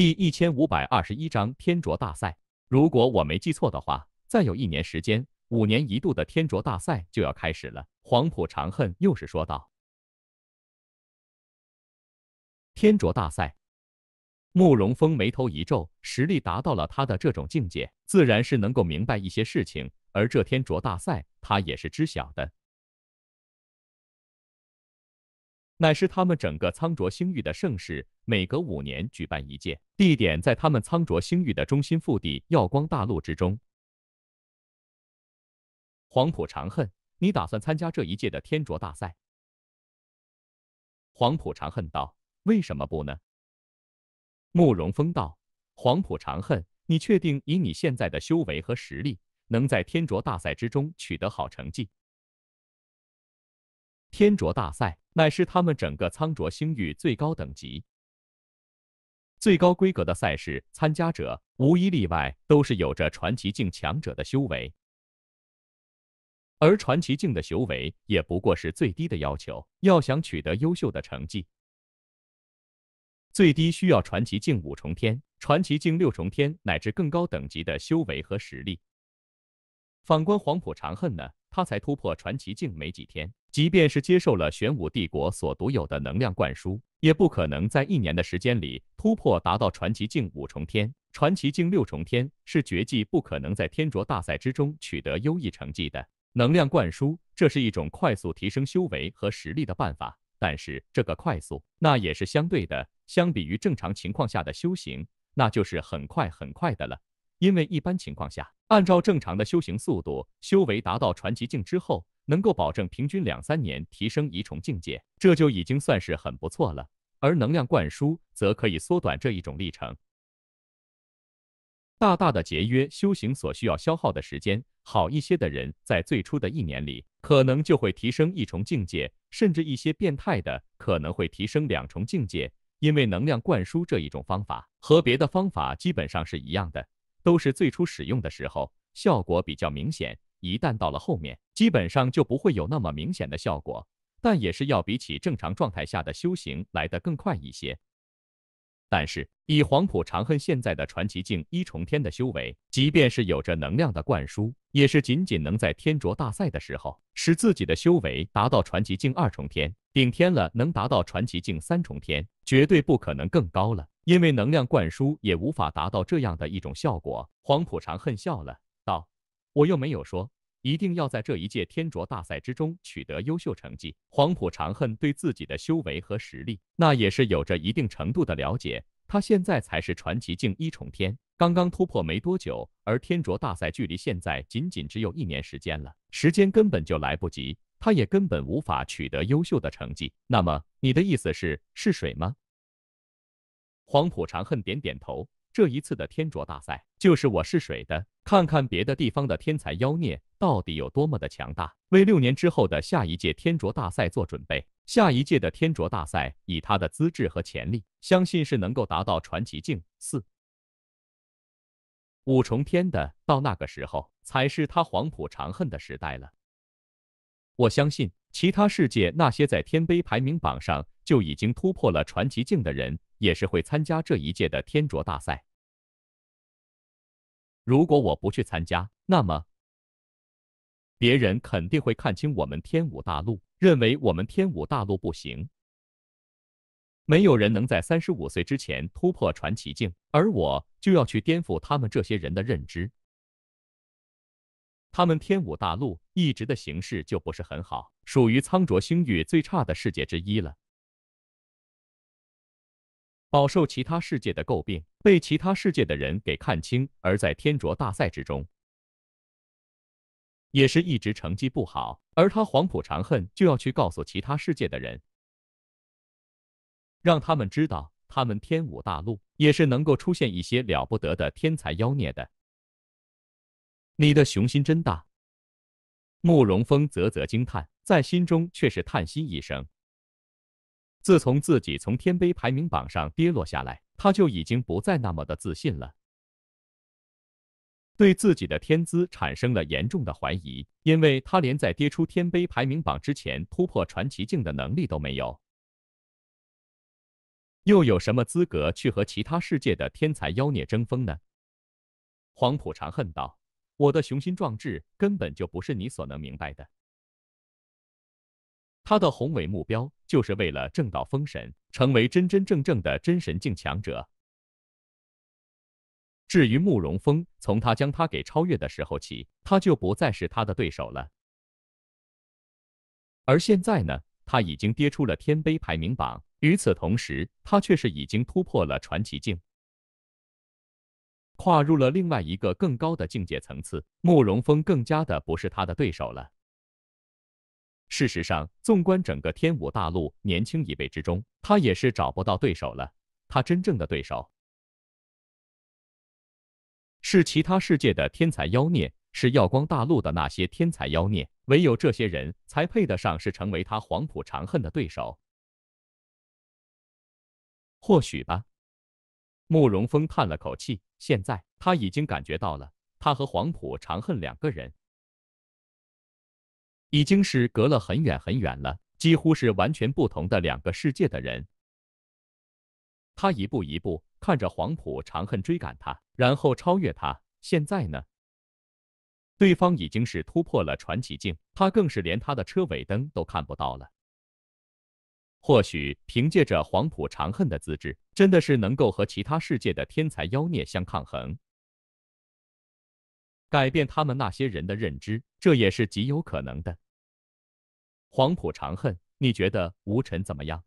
第一千五百二十一章天卓大赛。如果我没记错的话，再有一年时间，五年一度的天卓大赛就要开始了。黄埔长恨又是说道：“天卓大赛。”慕容峰眉头一皱，实力达到了他的这种境界，自然是能够明白一些事情，而这天卓大赛，他也是知晓的。乃是他们整个苍卓星域的盛世，每隔五年举办一届，地点在他们苍卓星域的中心腹地耀光大陆之中。黄埔长恨，你打算参加这一届的天卓大赛？黄埔长恨道：“为什么不呢？”慕容峰道：“黄埔长恨，你确定以你现在的修为和实力，能在天卓大赛之中取得好成绩？”天卓大赛乃是他们整个苍卓星域最高等级、最高规格的赛事，参加者无一例外都是有着传奇境强者的修为，而传奇境的修为也不过是最低的要求。要想取得优秀的成绩，最低需要传奇境五重天、传奇境六重天乃至更高等级的修为和实力。反观黄埔长恨呢，他才突破传奇境没几天。即便是接受了玄武帝国所独有的能量灌输，也不可能在一年的时间里突破达到传奇境五重天。传奇境六重天是绝技，不可能在天卓大赛之中取得优异成绩的。能量灌输，这是一种快速提升修为和实力的办法，但是这个快速，那也是相对的，相比于正常情况下的修行，那就是很快很快的了。因为一般情况下，按照正常的修行速度，修为达到传奇境之后。能够保证平均两三年提升一重境界，这就已经算是很不错了。而能量灌输则可以缩短这一种历程，大大的节约修行所需要消耗的时间。好一些的人在最初的一年里，可能就会提升一重境界，甚至一些变态的可能会提升两重境界。因为能量灌输这一种方法和别的方法基本上是一样的，都是最初使用的时候效果比较明显。一旦到了后面，基本上就不会有那么明显的效果，但也是要比起正常状态下的修行来得更快一些。但是以黄埔长恨现在的传奇境一重天的修为，即便是有着能量的灌输，也是仅仅能在天卓大赛的时候使自己的修为达到传奇境二重天，顶天了能达到传奇境三重天，绝对不可能更高了，因为能量灌输也无法达到这样的一种效果。黄浦长恨笑了，我又没有说一定要在这一届天卓大赛之中取得优秀成绩。黄埔长恨对自己的修为和实力，那也是有着一定程度的了解。他现在才是传奇境一重天，刚刚突破没多久，而天卓大赛距离现在仅仅只有一年时间了，时间根本就来不及，他也根本无法取得优秀的成绩。那么你的意思是试水吗？黄埔长恨点点头。这一次的天卓大赛就是我试水的，看看别的地方的天才妖孽到底有多么的强大，为六年之后的下一届天卓大赛做准备。下一届的天卓大赛，以他的资质和潜力，相信是能够达到传奇境四五重天的。到那个时候，才是他黄埔长恨的时代了。我相信，其他世界那些在天杯排名榜上就已经突破了传奇境的人。也是会参加这一届的天卓大赛。如果我不去参加，那么别人肯定会看清我们天武大陆，认为我们天武大陆不行。没有人能在三十五岁之前突破传奇境，而我就要去颠覆他们这些人的认知。他们天武大陆一直的形势就不是很好，属于苍卓星域最差的世界之一了。饱受其他世界的诟病，被其他世界的人给看清，而在天卓大赛之中，也是一直成绩不好。而他黄埔长恨就要去告诉其他世界的人，让他们知道，他们天武大陆也是能够出现一些了不得的天才妖孽的。你的雄心真大。慕容峰啧啧惊叹，在心中却是叹息一声。自从自己从天杯排名榜上跌落下来，他就已经不再那么的自信了，对自己的天资产生了严重的怀疑，因为他连在跌出天杯排名榜之前突破传奇境的能力都没有。又有什么资格去和其他世界的天才妖孽争锋呢？黄浦长恨道：“我的雄心壮志根本就不是你所能明白的。他的宏伟目标就是为了正道封神，成为真真正正的真神境强者。至于慕容峰，从他将他给超越的时候起，他就不再是他的对手了。而现在呢，他已经跌出了天杯排名榜。”与此同时，他却是已经突破了传奇境，跨入了另外一个更高的境界层次。慕容峰更加的不是他的对手了。事实上，纵观整个天武大陆年轻一辈之中，他也是找不到对手了。他真正的对手是其他世界的天才妖孽，是耀光大陆的那些天才妖孽。唯有这些人才配得上是成为他黄浦长恨的对手。或许吧，慕容峰叹了口气。现在他已经感觉到了，他和黄埔长恨两个人已经是隔了很远很远了，几乎是完全不同的两个世界的人。他一步一步看着黄埔长恨追赶他，然后超越他。现在呢，对方已经是突破了传奇境，他更是连他的车尾灯都看不到了。或许凭借着黄埔长恨的资质，真的是能够和其他世界的天才妖孽相抗衡，改变他们那些人的认知，这也是极有可能的。黄埔长恨，你觉得吴辰怎么样？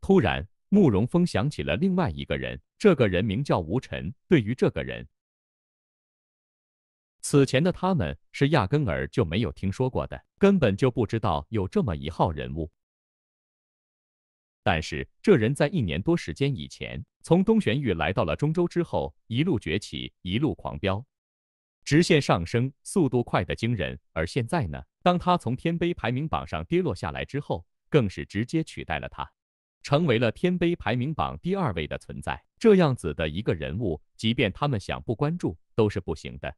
突然，慕容峰想起了另外一个人，这个人名叫吴辰。对于这个人，此前的他们是压根儿就没有听说过的，根本就不知道有这么一号人物。但是这人在一年多时间以前，从东玄域来到了中州之后，一路崛起，一路狂飙，直线上升，速度快得惊人。而现在呢，当他从天杯排名榜上跌落下来之后，更是直接取代了他，成为了天杯排名榜第二位的存在。这样子的一个人物，即便他们想不关注，都是不行的。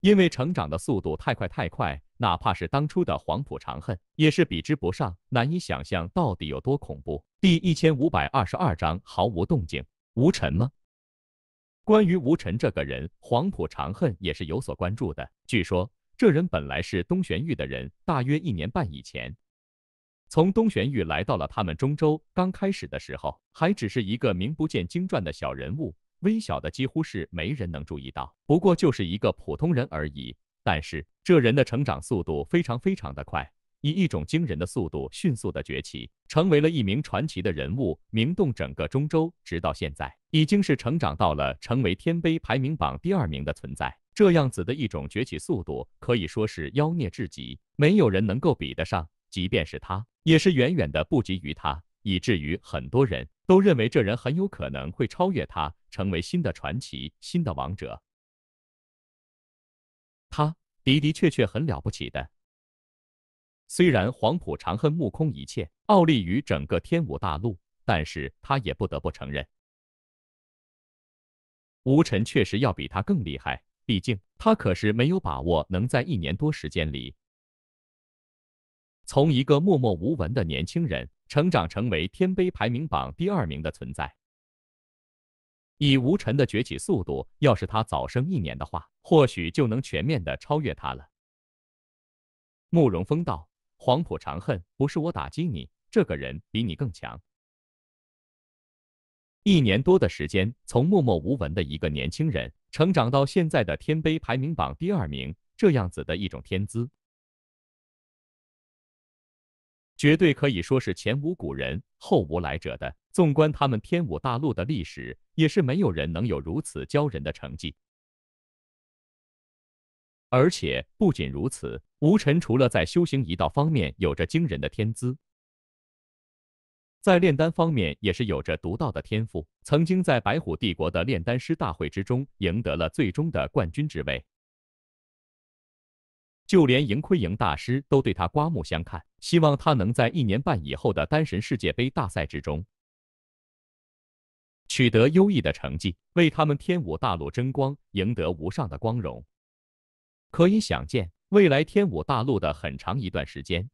因为成长的速度太快太快，哪怕是当初的黄埔长恨，也是比之不上，难以想象到底有多恐怖。第一千五百二十二章毫无动静，吴尘吗？关于吴尘这个人，黄埔长恨也是有所关注的。据说这人本来是东玄域的人，大约一年半以前，从东玄域来到了他们中州。刚开始的时候，还只是一个名不见经传的小人物。微小的几乎是没人能注意到，不过就是一个普通人而已。但是这人的成长速度非常非常的快，以一种惊人的速度迅速的崛起，成为了一名传奇的人物，名动整个中州。直到现在，已经是成长到了成为天杯排名榜第二名的存在。这样子的一种崛起速度，可以说是妖孽至极，没有人能够比得上。即便是他，也是远远的不及于他，以至于很多人都认为这人很有可能会超越他。成为新的传奇，新的王者。他的的确确很了不起的。虽然黄埔长恨目空一切，傲立于整个天武大陆，但是他也不得不承认，吴尘确实要比他更厉害。毕竟他可是没有把握能在一年多时间里，从一个默默无闻的年轻人，成长成为天杯排名榜第二名的存在。以吴尘的崛起速度，要是他早生一年的话，或许就能全面的超越他了。慕容峰道：“黄埔长恨，不是我打击你，这个人比你更强。一年多的时间，从默默无闻的一个年轻人，成长到现在的天杯排名榜第二名，这样子的一种天资，绝对可以说是前无古人，后无来者的。”纵观他们天武大陆的历史，也是没有人能有如此骄人的成绩。而且不仅如此，吴尘除了在修行一道方面有着惊人的天资，在炼丹方面也是有着独到的天赋。曾经在白虎帝国的炼丹师大会之中赢得了最终的冠军之位，就连盈亏盈大师都对他刮目相看，希望他能在一年半以后的丹神世界杯大赛之中。取得优异的成绩，为他们天武大陆争光，赢得无上的光荣。可以想见，未来天武大陆的很长一段时间，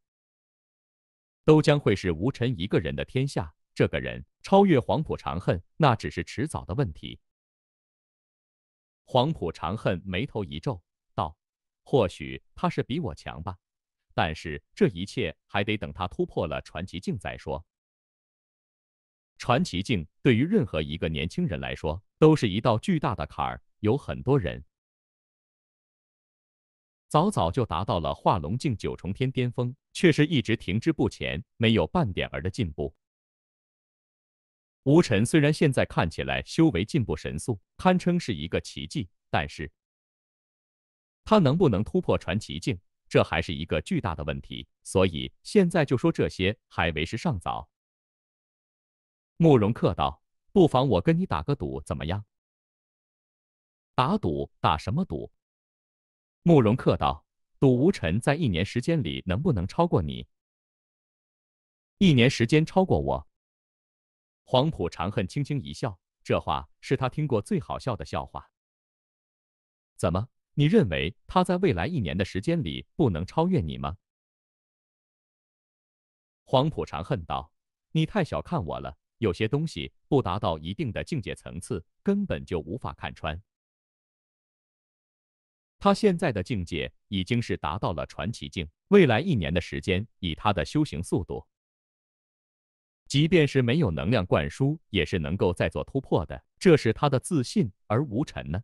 都将会是吴尘一个人的天下。这个人超越黄浦长恨，那只是迟早的问题。黄浦长恨眉头一皱，道：“或许他是比我强吧，但是这一切还得等他突破了传奇境再说。传奇境对于任何一个年轻人来说，都是一道巨大的坎儿。有很多人早早就达到了化龙境九重天巅峰，却是一直停滞不前，没有半点儿的进步。”吴尘虽然现在看起来修为进步神速，堪称是一个奇迹，但是他能不能突破传奇境，这还是一个巨大的问题。所以现在就说这些还为时尚早。慕容克道：“不妨我跟你打个赌，怎么样？”打赌？打什么赌？慕容客道：“赌吴尘在一年时间里能不能超过你？一年时间超过我？”黄浦长恨轻轻一笑，这话是他听过最好笑的笑话。怎么，你认为他在未来一年的时间里不能超越你吗？黄浦长恨道：“你太小看我了，有些东西不达到一定的境界层次，根本就无法看穿。他现在的境界已经是达到了传奇境，未来一年的时间，以他的修行速度。”即便是没有能量灌输，也是能够再做突破的，这是他的自信。而无尘呢，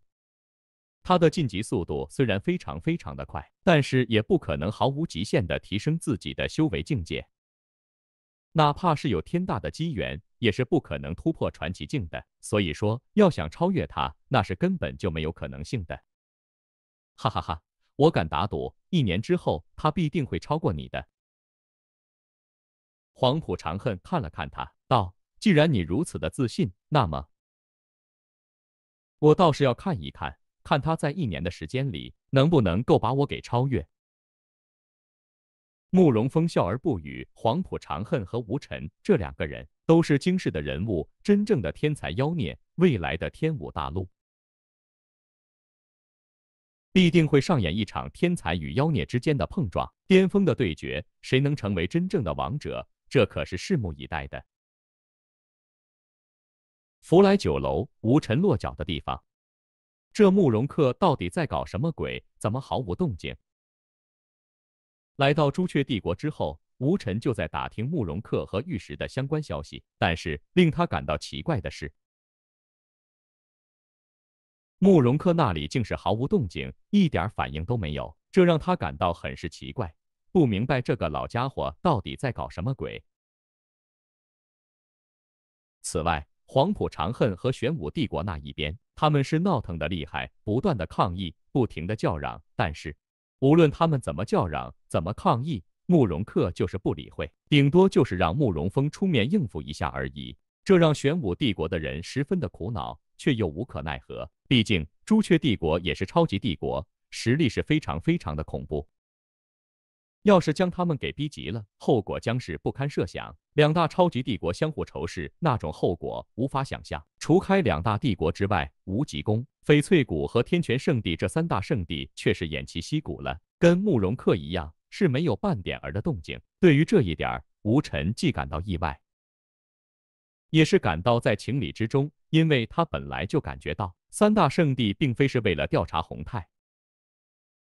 他的晋级速度虽然非常非常的快，但是也不可能毫无极限的提升自己的修为境界。哪怕是有天大的机缘，也是不可能突破传奇境的。所以说，要想超越他，那是根本就没有可能性的。哈哈哈，我敢打赌，一年之后他必定会超过你的。黄浦长恨看了看他，道：“既然你如此的自信，那么我倒是要看一看，看他在一年的时间里能不能够把我给超越。”慕容峰笑而不语。黄浦长恨和吴尘这两个人都是惊世的人物，真正的天才妖孽，未来的天武大陆必定会上演一场天才与妖孽之间的碰撞，巅峰的对决，谁能成为真正的王者？这可是拭目以待的。福来酒楼，吴尘落脚的地方。这慕容客到底在搞什么鬼？怎么毫无动静？来到朱雀帝国之后，吴尘就在打听慕容客和玉石的相关消息。但是令他感到奇怪的是，慕容恪那里竟是毫无动静，一点反应都没有，这让他感到很是奇怪。不明白这个老家伙到底在搞什么鬼。此外，黄埔长恨和玄武帝国那一边，他们是闹腾的厉害，不断的抗议，不停的叫嚷。但是，无论他们怎么叫嚷，怎么抗议，慕容克就是不理会，顶多就是让慕容峰出面应付一下而已。这让玄武帝国的人十分的苦恼，却又无可奈何。毕竟朱雀帝国也是超级帝国，实力是非常非常的恐怖。要是将他们给逼急了，后果将是不堪设想。两大超级帝国相互仇视，那种后果无法想象。除开两大帝国之外，无极宫、翡翠谷和天泉圣地这三大圣地却是偃旗息鼓了，跟慕容克一样，是没有半点儿的动静。对于这一点，吴辰既感到意外，也是感到在情理之中，因为他本来就感觉到三大圣地并非是为了调查洪泰。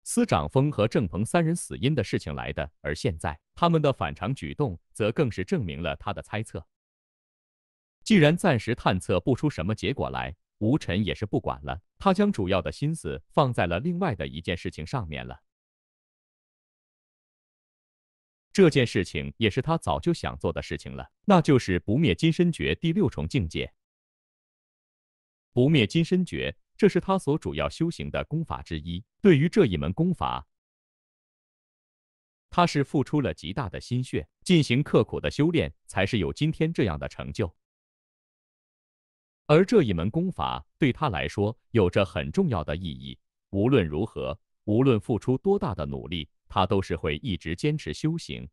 司长峰和郑鹏三人死因的事情来的，而现在他们的反常举动，则更是证明了他的猜测。既然暂时探测不出什么结果来，吴尘也是不管了，他将主要的心思放在了另外的一件事情上面了。这件事情也是他早就想做的事情了，那就是不灭金身诀第六重境界。不灭金身诀。这是他所主要修行的功法之一。对于这一门功法，他是付出了极大的心血，进行刻苦的修炼，才是有今天这样的成就。而这一门功法对他来说有着很重要的意义。无论如何，无论付出多大的努力，他都是会一直坚持修行。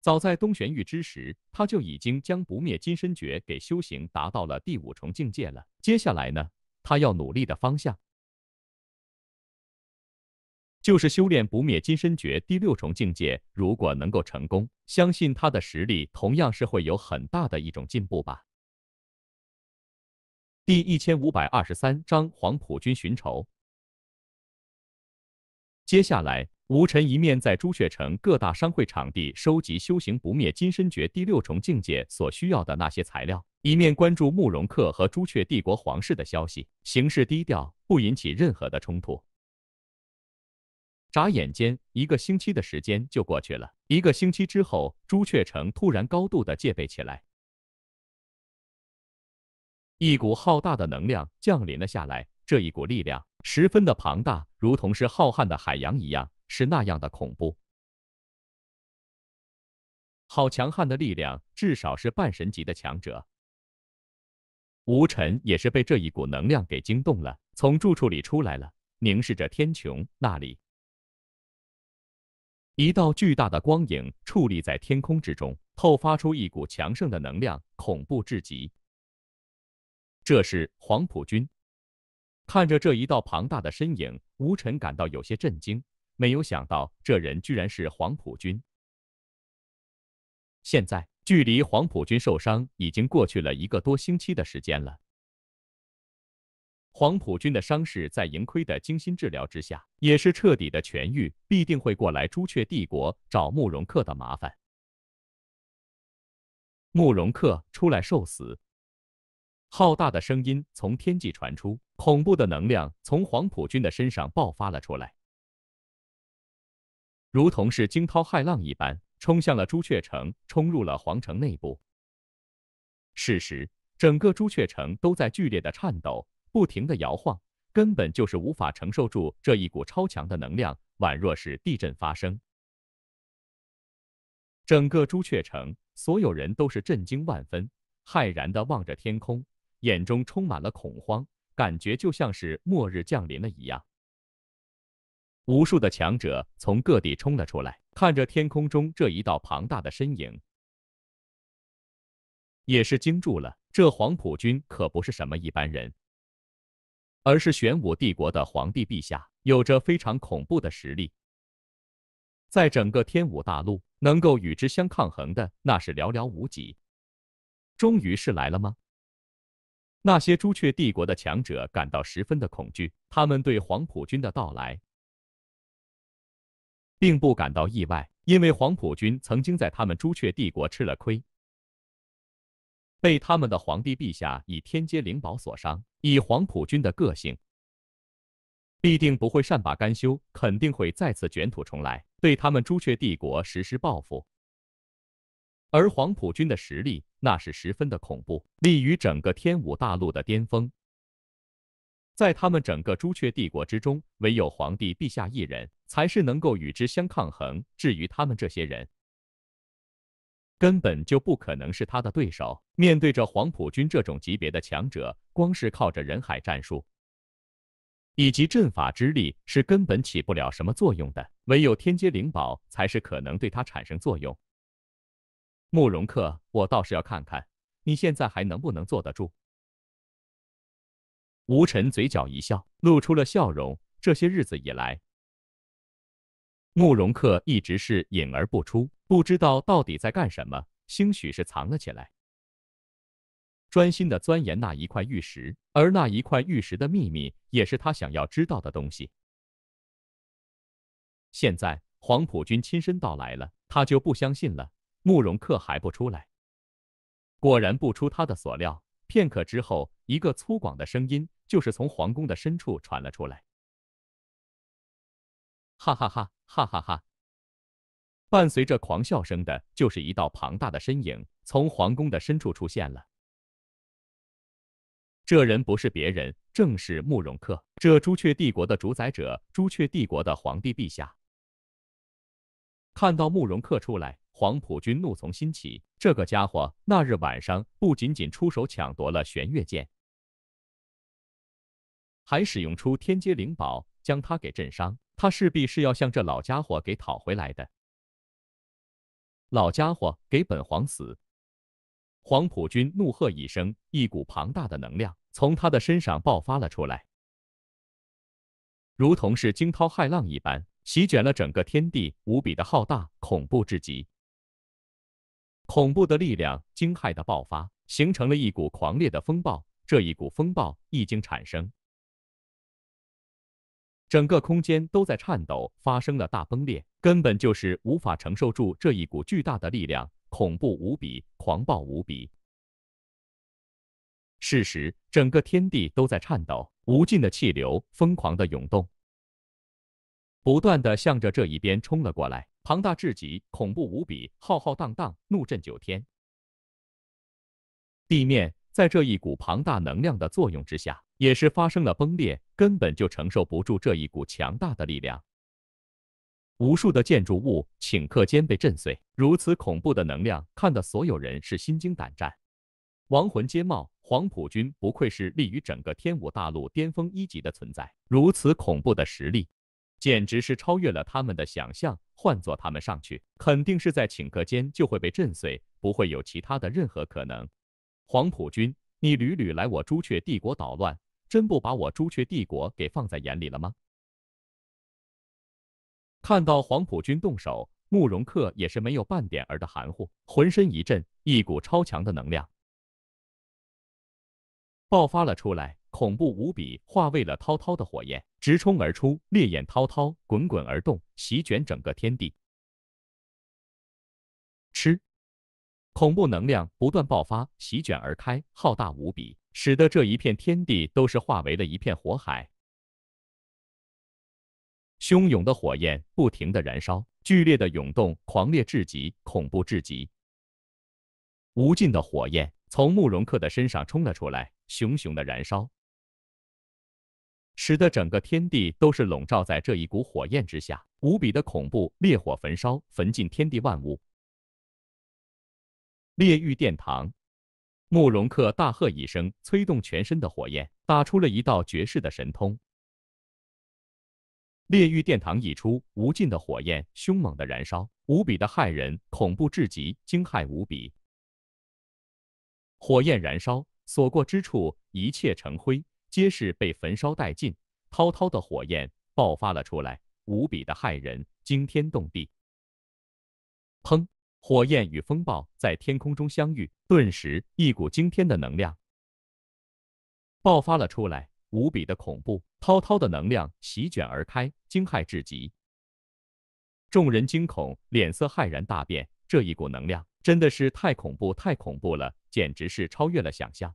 早在东玄玉之时，他就已经将不灭金身诀给修行达到了第五重境界了。接下来呢，他要努力的方向就是修炼不灭金身诀第六重境界。如果能够成功，相信他的实力同样是会有很大的一种进步吧。第一千五百二十三章黄埔军寻仇。接下来，吴尘一面在朱雀城各大商会场地收集修行不灭金身诀第六重境界所需要的那些材料，一面关注慕容克和朱雀帝国皇室的消息，行事低调，不引起任何的冲突。眨眼间，一个星期的时间就过去了。一个星期之后，朱雀城突然高度的戒备起来。一股浩大的能量降临了下来，这一股力量十分的庞大，如同是浩瀚的海洋一样，是那样的恐怖。好强悍的力量，至少是半神级的强者。吴尘也是被这一股能量给惊动了，从住处里出来了，凝视着天穹那里，一道巨大的光影矗立在天空之中，透发出一股强盛的能量，恐怖至极。这是黄埔军。看着这一道庞大的身影，吴尘感到有些震惊，没有想到这人居然是黄埔军。现在距离黄埔军受伤已经过去了一个多星期的时间了。黄埔军的伤势在盈亏的精心治疗之下，也是彻底的痊愈，必定会过来朱雀帝国找慕容克的麻烦。慕容克出来受死。浩大的声音从天际传出，恐怖的能量从黄埔军的身上爆发了出来，如同是惊涛骇浪一般，冲向了朱雀城，冲入了皇城内部。事实，整个朱雀城都在剧烈的颤抖，不停的摇晃，根本就是无法承受住这一股超强的能量，宛若是地震发生。整个朱雀城，所有人都是震惊万分，骇然的望着天空。眼中充满了恐慌，感觉就像是末日降临了一样。无数的强者从各地冲了出来，看着天空中这一道庞大的身影，也是惊住了。这黄埔军可不是什么一般人，而是玄武帝国的皇帝陛下，有着非常恐怖的实力。在整个天武大陆，能够与之相抗衡的，那是寥寥无几。终于是来了吗？那些朱雀帝国的强者感到十分的恐惧，他们对黄埔军的到来并不感到意外，因为黄埔军曾经在他们朱雀帝国吃了亏，被他们的皇帝陛下以天阶灵宝所伤。以黄埔军的个性，必定不会善罢甘休，肯定会再次卷土重来，对他们朱雀帝国实施报复。而黄埔军的实力那是十分的恐怖，立于整个天武大陆的巅峰。在他们整个朱雀帝国之中，唯有皇帝陛下一人才是能够与之相抗衡。至于他们这些人，根本就不可能是他的对手。面对着黄埔军这种级别的强者，光是靠着人海战术以及阵法之力是根本起不了什么作用的，唯有天阶灵宝才是可能对他产生作用。慕容克，我倒是要看看你现在还能不能坐得住。吴尘嘴角一笑，露出了笑容。这些日子以来，慕容克一直是隐而不出，不知道到底在干什么，兴许是藏了起来，专心的钻研那一块玉石。而那一块玉石的秘密，也是他想要知道的东西。现在黄埔军亲身到来了，他就不相信了。慕容克还不出来，果然不出他的所料。片刻之后，一个粗犷的声音就是从皇宫的深处传了出来：“哈哈哈，哈哈哈！”伴随着狂笑声的，就是一道庞大的身影从皇宫的深处出现了。这人不是别人，正是慕容克，这朱雀帝国的主宰者，朱雀帝国的皇帝陛下。看到慕容克出来。黄埔军怒从心起，这个家伙那日晚上不仅仅出手抢夺了玄月剑，还使用出天阶灵宝将他给震伤。他势必是要向这老家伙给讨回来的。老家伙，给本皇死！黄埔军怒喝一声，一股庞大的能量从他的身上爆发了出来，如同是惊涛骇浪一般。席卷了整个天地，无比的浩大，恐怖至极。恐怖的力量惊骇的爆发，形成了一股狂烈的风暴。这一股风暴一经产生，整个空间都在颤抖，发生了大崩裂，根本就是无法承受住这一股巨大的力量，恐怖无比，狂暴无比。事实，整个天地都在颤抖，无尽的气流疯狂的涌动，不断的向着这一边冲了过来，庞大至极，恐怖无比，浩浩荡荡，怒震九天。地面在这一股庞大能量的作用之下，也是发生了崩裂，根本就承受不住这一股强大的力量。无数的建筑物顷刻间被震碎，如此恐怖的能量，看得所有人是心惊胆战，亡魂皆冒。黄埔军不愧是立于整个天武大陆巅峰一级的存在，如此恐怖的实力，简直是超越了他们的想象。换做他们上去，肯定是在顷刻间就会被震碎，不会有其他的任何可能。黄埔军，你屡屡来我朱雀帝国捣乱，真不把我朱雀帝国给放在眼里了吗？看到黄埔军动手，慕容克也是没有半点儿的含糊，浑身一震，一股超强的能量。爆发了出来，恐怖无比，化为了滔滔的火焰，直冲而出，烈焰滔滔，滚滚而动，席卷整个天地。吃，恐怖能量不断爆发，席卷而开，浩大无比，使得这一片天地都是化为了一片火海。汹涌的火焰不停的燃烧，剧烈的涌动，狂烈至极，恐怖至极。无尽的火焰从慕容克的身上冲了出来。熊熊的燃烧，使得整个天地都是笼罩在这一股火焰之下，无比的恐怖，烈火焚烧，焚尽天地万物。烈狱殿堂，慕容克大喝一声，催动全身的火焰，打出了一道绝世的神通。烈狱殿堂一出，无尽的火焰凶猛的燃烧，无比的骇人，恐怖至极，惊骇无比。火焰燃烧。所过之处，一切成灰，皆是被焚烧殆尽。滔滔的火焰爆发了出来，无比的骇人，惊天动地。砰！火焰与风暴在天空中相遇，顿时一股惊天的能量爆发了出来，无比的恐怖，滔滔的能量席卷而开，惊骇至极。众人惊恐，脸色骇然大变。这一股能量真的是太恐怖，太恐怖了，简直是超越了想象。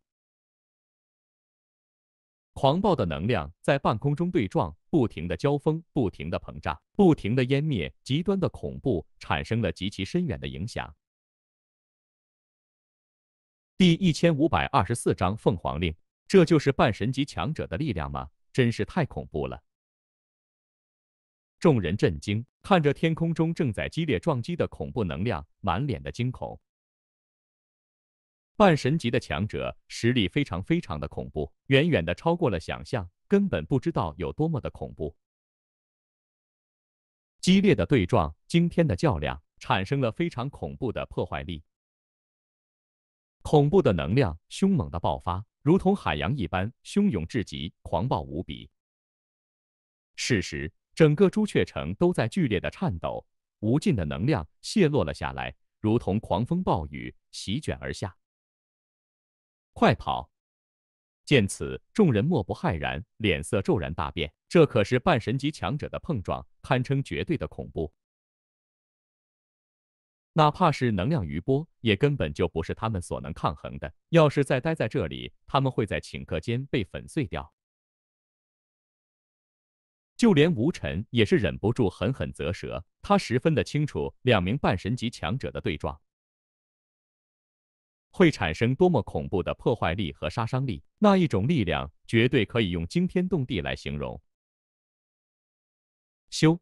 狂暴的能量在半空中对撞，不停的交锋，不停的膨胀，不停的湮灭，极端的恐怖，产生了极其深远的影响。第一千五百二十四章凤凰令，这就是半神级强者的力量吗？真是太恐怖了！众人震惊，看着天空中正在激烈撞击的恐怖能量，满脸的惊恐。半神级的强者实力非常非常的恐怖，远远的超过了想象，根本不知道有多么的恐怖。激烈的对撞，惊天的较量，产生了非常恐怖的破坏力。恐怖的能量凶猛的爆发，如同海洋一般汹涌至极，狂暴无比。事实，整个朱雀城都在剧烈的颤抖，无尽的能量泻落了下来，如同狂风暴雨席卷而下。快跑！见此，众人莫不骇然，脸色骤然大变。这可是半神级强者的碰撞，堪称绝对的恐怖。哪怕是能量余波，也根本就不是他们所能抗衡的。要是再待在这里，他们会在顷刻间被粉碎掉。就连吴尘也是忍不住狠狠啧舌，他十分的清楚两名半神级强者的对撞。会产生多么恐怖的破坏力和杀伤力？那一种力量绝对可以用惊天动地来形容。咻！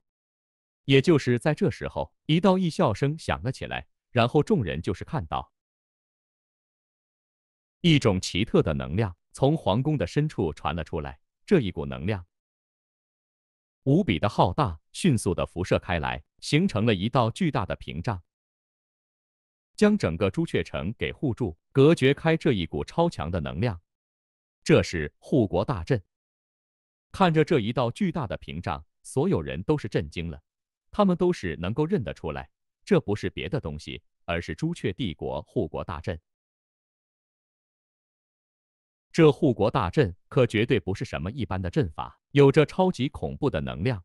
也就是在这时候，一道异笑声响了起来，然后众人就是看到一种奇特的能量从皇宫的深处传了出来。这一股能量无比的浩大，迅速的辐射开来，形成了一道巨大的屏障。将整个朱雀城给护住，隔绝开这一股超强的能量，这是护国大阵。看着这一道巨大的屏障，所有人都是震惊了，他们都是能够认得出来，这不是别的东西，而是朱雀帝国护国大阵。这护国大阵可绝对不是什么一般的阵法，有着超级恐怖的能量，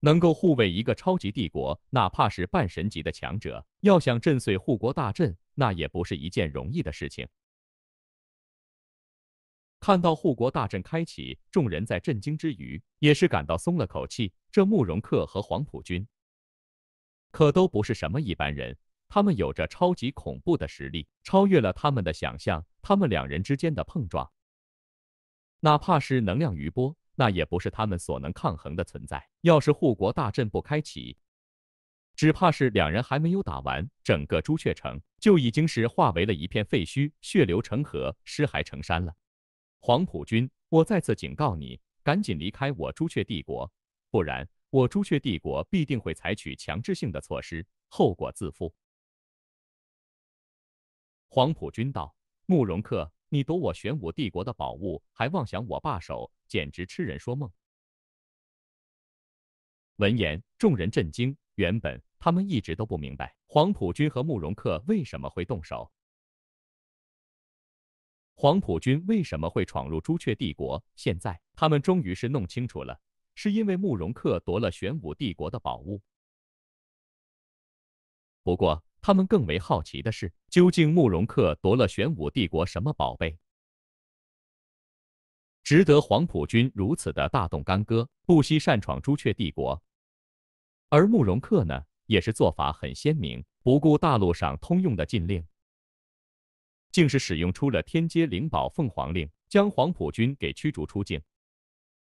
能够护卫一个超级帝国，哪怕是半神级的强者，要想震碎护国大阵，那也不是一件容易的事情。看到护国大阵开启，众人在震惊之余，也是感到松了口气。这慕容克和黄埔军，可都不是什么一般人。他们有着超级恐怖的实力，超越了他们的想象。他们两人之间的碰撞，哪怕是能量余波，那也不是他们所能抗衡的存在。要是护国大阵不开启，只怕是两人还没有打完，整个朱雀城就已经是化为了一片废墟，血流成河，尸骸成山了。黄埔军，我再次警告你，赶紧离开我朱雀帝国，不然我朱雀帝国必定会采取强制性的措施，后果自负。黄埔军道：“慕容克，你夺我玄武帝国的宝物，还妄想我罢手，简直痴人说梦。”闻言，众人震惊。原本他们一直都不明白黄埔军和慕容克为什么会动手。黄埔军为什么会闯入朱雀帝国？现在他们终于是弄清楚了，是因为慕容克夺了玄武帝国的宝物。不过，他们更为好奇的是，究竟慕容克夺了玄武帝国什么宝贝，值得黄埔军如此的大动干戈，不惜擅闯朱雀帝国？而慕容克呢，也是做法很鲜明，不顾大陆上通用的禁令，竟是使用出了天阶灵宝凤凰令，将黄埔军给驱逐出境。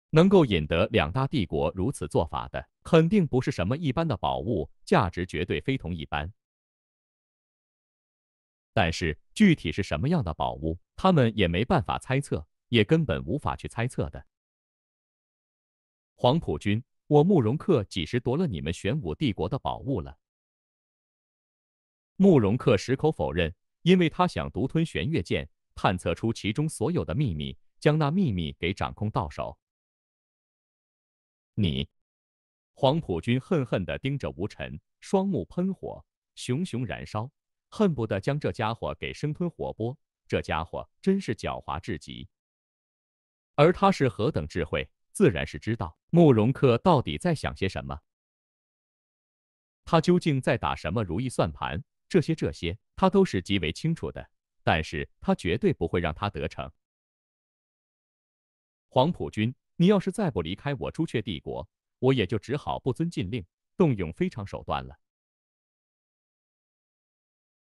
能够引得两大帝国如此做法的，肯定不是什么一般的宝物，价值绝对非同一般。但是具体是什么样的宝物，他们也没办法猜测，也根本无法去猜测的。黄埔军，我慕容克几时夺了你们玄武帝国的宝物了？慕容克矢口否认，因为他想独吞玄月剑，探测出其中所有的秘密，将那秘密给掌控到手。你，黄埔军恨恨地盯着吴尘，双目喷火，熊熊燃烧。恨不得将这家伙给生吞活剥，这家伙真是狡猾至极。而他是何等智慧，自然是知道慕容克到底在想些什么，他究竟在打什么如意算盘，这些这些他都是极为清楚的。但是他绝对不会让他得逞。黄埔军，你要是再不离开我朱雀帝国，我也就只好不遵禁令，动用非常手段了。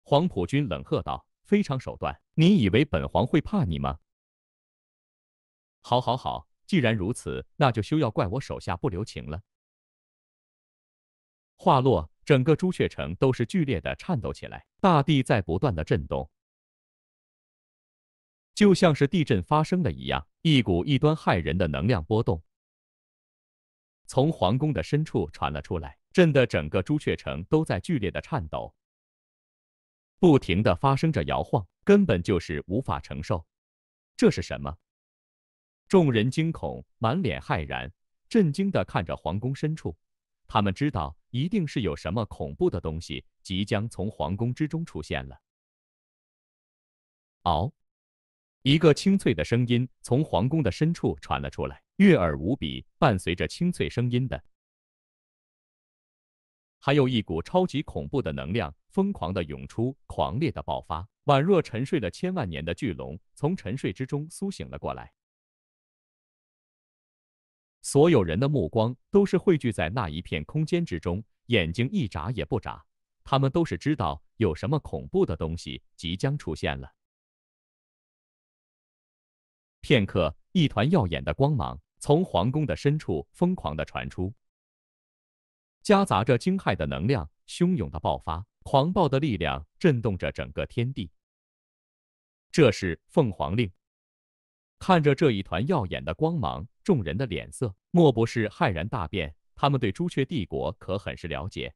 黄埔军冷喝道：“非常手段，你以为本皇会怕你吗？”好，好，好，既然如此，那就休要怪我手下不留情了。话落，整个朱雀城都是剧烈的颤抖起来，大地在不断的震动，就像是地震发生了一样，一股异端骇人的能量波动从皇宫的深处传了出来，震得整个朱雀城都在剧烈的颤抖。不停的发生着摇晃，根本就是无法承受。这是什么？众人惊恐，满脸骇然，震惊的看着皇宫深处。他们知道，一定是有什么恐怖的东西即将从皇宫之中出现了。嗷！一个清脆的声音从皇宫的深处传了出来，悦耳无比。伴随着清脆声音的。还有一股超级恐怖的能量，疯狂的涌出，狂烈的爆发，宛若沉睡了千万年的巨龙从沉睡之中苏醒了过来。所有人的目光都是汇聚在那一片空间之中，眼睛一眨也不眨，他们都是知道有什么恐怖的东西即将出现了。片刻，一团耀眼的光芒从皇宫的深处疯狂的传出。夹杂着惊骇的能量，汹涌的爆发，狂暴的力量震动着整个天地。这是凤凰令。看着这一团耀眼的光芒，众人的脸色莫不是骇然大变。他们对朱雀帝国可很是了解，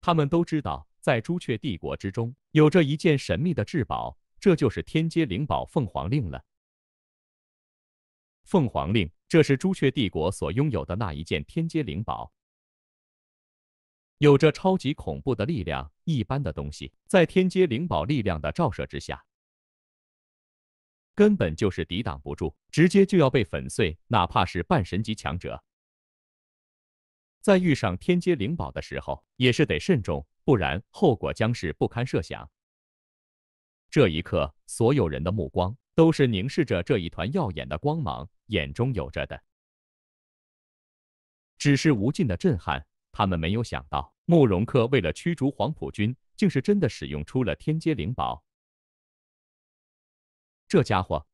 他们都知道，在朱雀帝国之中有着一件神秘的至宝，这就是天阶灵宝凤凰令了。凤凰令，这是朱雀帝国所拥有的那一件天阶灵宝，有着超级恐怖的力量。一般的东西在天阶灵宝力量的照射之下，根本就是抵挡不住，直接就要被粉碎。哪怕是半神级强者，在遇上天阶灵宝的时候，也是得慎重，不然后果将是不堪设想。这一刻，所有人的目光都是凝视着这一团耀眼的光芒，眼中有着的只是无尽的震撼。他们没有想到，慕容克为了驱逐黄埔军，竟是真的使用出了天阶灵宝。这家伙，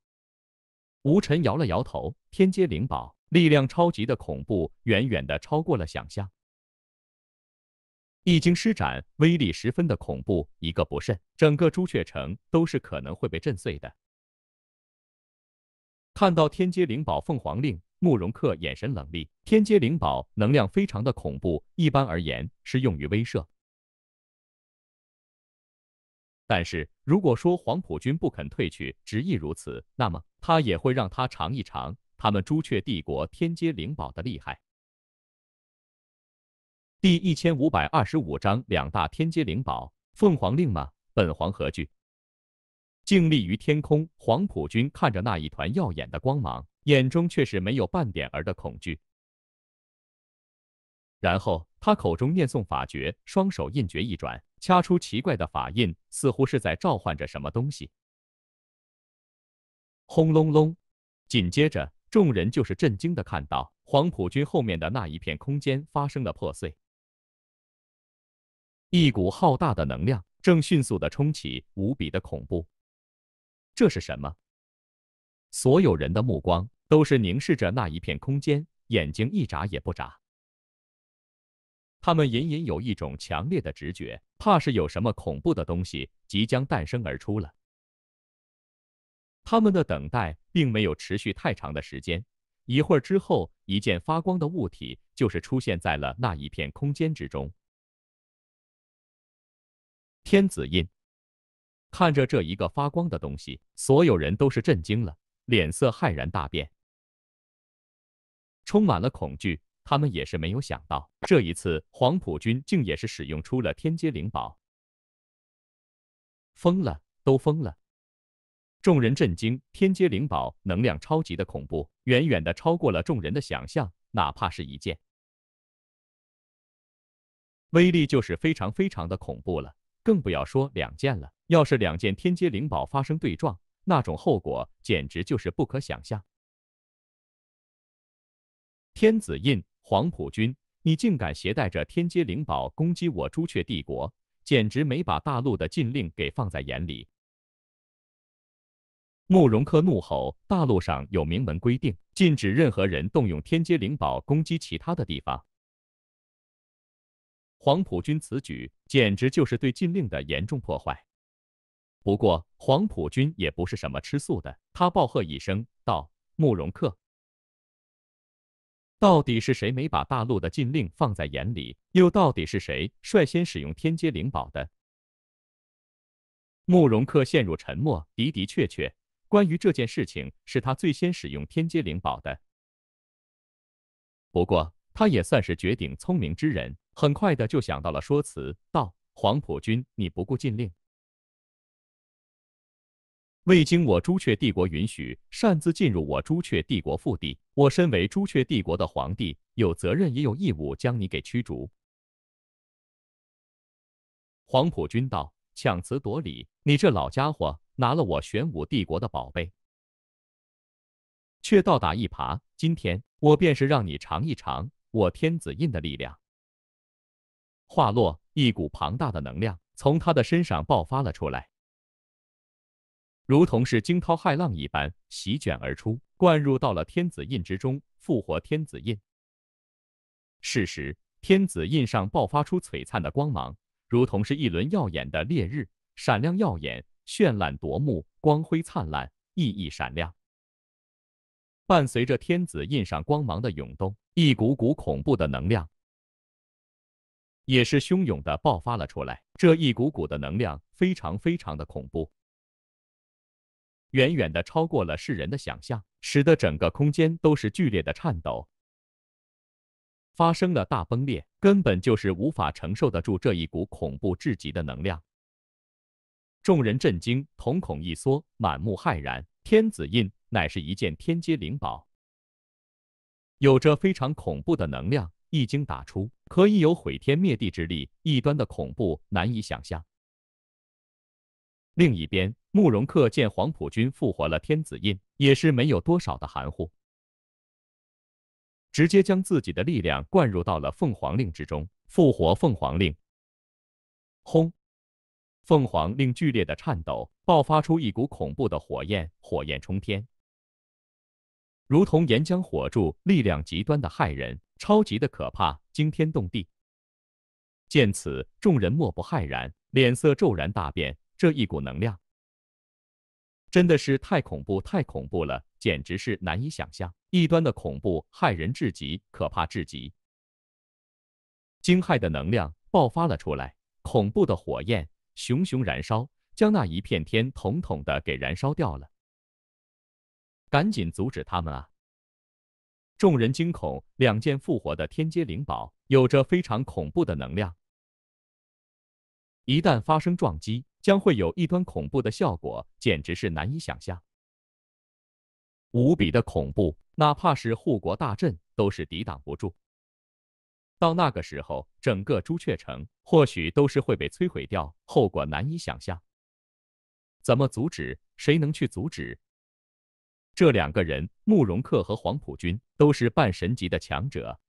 吴尘摇了摇头，天阶灵宝力量超级的恐怖，远远的超过了想象。一经施展，威力十分的恐怖，一个不慎，整个朱雀城都是可能会被震碎的。看到天阶灵宝凤凰令，慕容克眼神冷厉。天阶灵宝能量非常的恐怖，一般而言是用于威慑。但是如果说黄埔军不肯退去，执意如此，那么他也会让他尝一尝他们朱雀帝国天阶灵宝的厉害。第一千五百二十五章两大天阶灵宝，凤凰令吗？本皇何惧？静立于天空，黄埔军看着那一团耀眼的光芒，眼中却是没有半点儿的恐惧。然后他口中念诵法诀，双手印诀一转，掐出奇怪的法印，似乎是在召唤着什么东西。轰隆隆，紧接着众人就是震惊的看到黄埔军后面的那一片空间发生了破碎。一股浩大的能量正迅速的冲起，无比的恐怖。这是什么？所有人的目光都是凝视着那一片空间，眼睛一眨也不眨。他们隐隐有一种强烈的直觉，怕是有什么恐怖的东西即将诞生而出了。他们的等待并没有持续太长的时间，一会儿之后，一件发光的物体就是出现在了那一片空间之中。天子印，看着这一个发光的东西，所有人都是震惊了，脸色骇然大变，充满了恐惧。他们也是没有想到，这一次黄埔军竟也是使用出了天阶灵宝，疯了，都疯了！众人震惊，天阶灵宝能量超级的恐怖，远远的超过了众人的想象，哪怕是一件，威力就是非常非常的恐怖了。更不要说两件了，要是两件天阶灵宝发生对撞，那种后果简直就是不可想象。天子印，黄埔军，你竟敢携带着天阶灵宝攻击我朱雀帝国，简直没把大陆的禁令给放在眼里。慕容克怒吼：“大陆上有明文规定，禁止任何人动用天阶灵宝攻击其他的地方。”黄埔军此举简直就是对禁令的严重破坏。不过黄埔军也不是什么吃素的，他暴喝一声道：“慕容克，到底是谁没把大陆的禁令放在眼里？又到底是谁率先使用天阶灵宝的？”慕容克陷入沉默。的的确确，关于这件事情，是他最先使用天阶灵宝的。不过他也算是绝顶聪明之人。很快的就想到了说辞，道：“黄埔军，你不顾禁令，未经我朱雀帝国允许，擅自进入我朱雀帝国腹地，我身为朱雀帝国的皇帝，有责任也有义务将你给驱逐。”黄埔军道：“强词夺理，你这老家伙拿了我玄武帝国的宝贝，却倒打一耙。今天我便是让你尝一尝我天子印的力量。”话落，一股庞大的能量从他的身上爆发了出来，如同是惊涛骇浪一般席卷而出，灌入到了天子印之中，复活天子印。是时，天子印上爆发出璀璨的光芒，如同是一轮耀眼的烈日，闪亮耀眼，绚烂夺目，光辉灿烂，熠熠闪亮。伴随着天子印上光芒的涌动，一股股恐怖的能量。也是汹涌的爆发了出来，这一股股的能量非常非常的恐怖，远远的超过了世人的想象。使得整个空间都是剧烈的颤抖，发生了大崩裂，根本就是无法承受得住这一股恐怖至极的能量。众人震惊，瞳孔一缩，满目骇然。天子印乃是一件天阶灵宝，有着非常恐怖的能量，一经打出，可以有毁天灭地之力，异端的恐怖难以想象。另一边，慕容恪见黄埔军复活了天子印，也是没有多少的含糊，直接将自己的力量灌入到了凤凰令之中，复活凤凰令。轰！凤凰令剧烈的颤抖，爆发出一股恐怖的火焰，火焰冲天，如同岩浆火柱，力量极端的骇人，超级的可怕，惊天动地。见此，众人莫不骇然，脸色骤然大变。这一股能量，真的是太恐怖，太恐怖了，简直是难以想象。异端的恐怖，骇人至极，可怕至极。惊骇的能量爆发了出来，恐怖的火焰熊熊燃烧，将那一片天统统的给燃烧掉了。赶紧阻止他们啊！众人惊恐，两件复活的天阶灵宝，有着非常恐怖的能量。一旦发生撞击，将会有异端恐怖的效果，简直是难以想象，无比的恐怖，哪怕是护国大阵都是抵挡不住。到那个时候，整个朱雀城或许都是会被摧毁掉，后果难以想象。怎么阻止？谁能去阻止？这两个人，慕容恪和黄埔军，都是半神级的强者。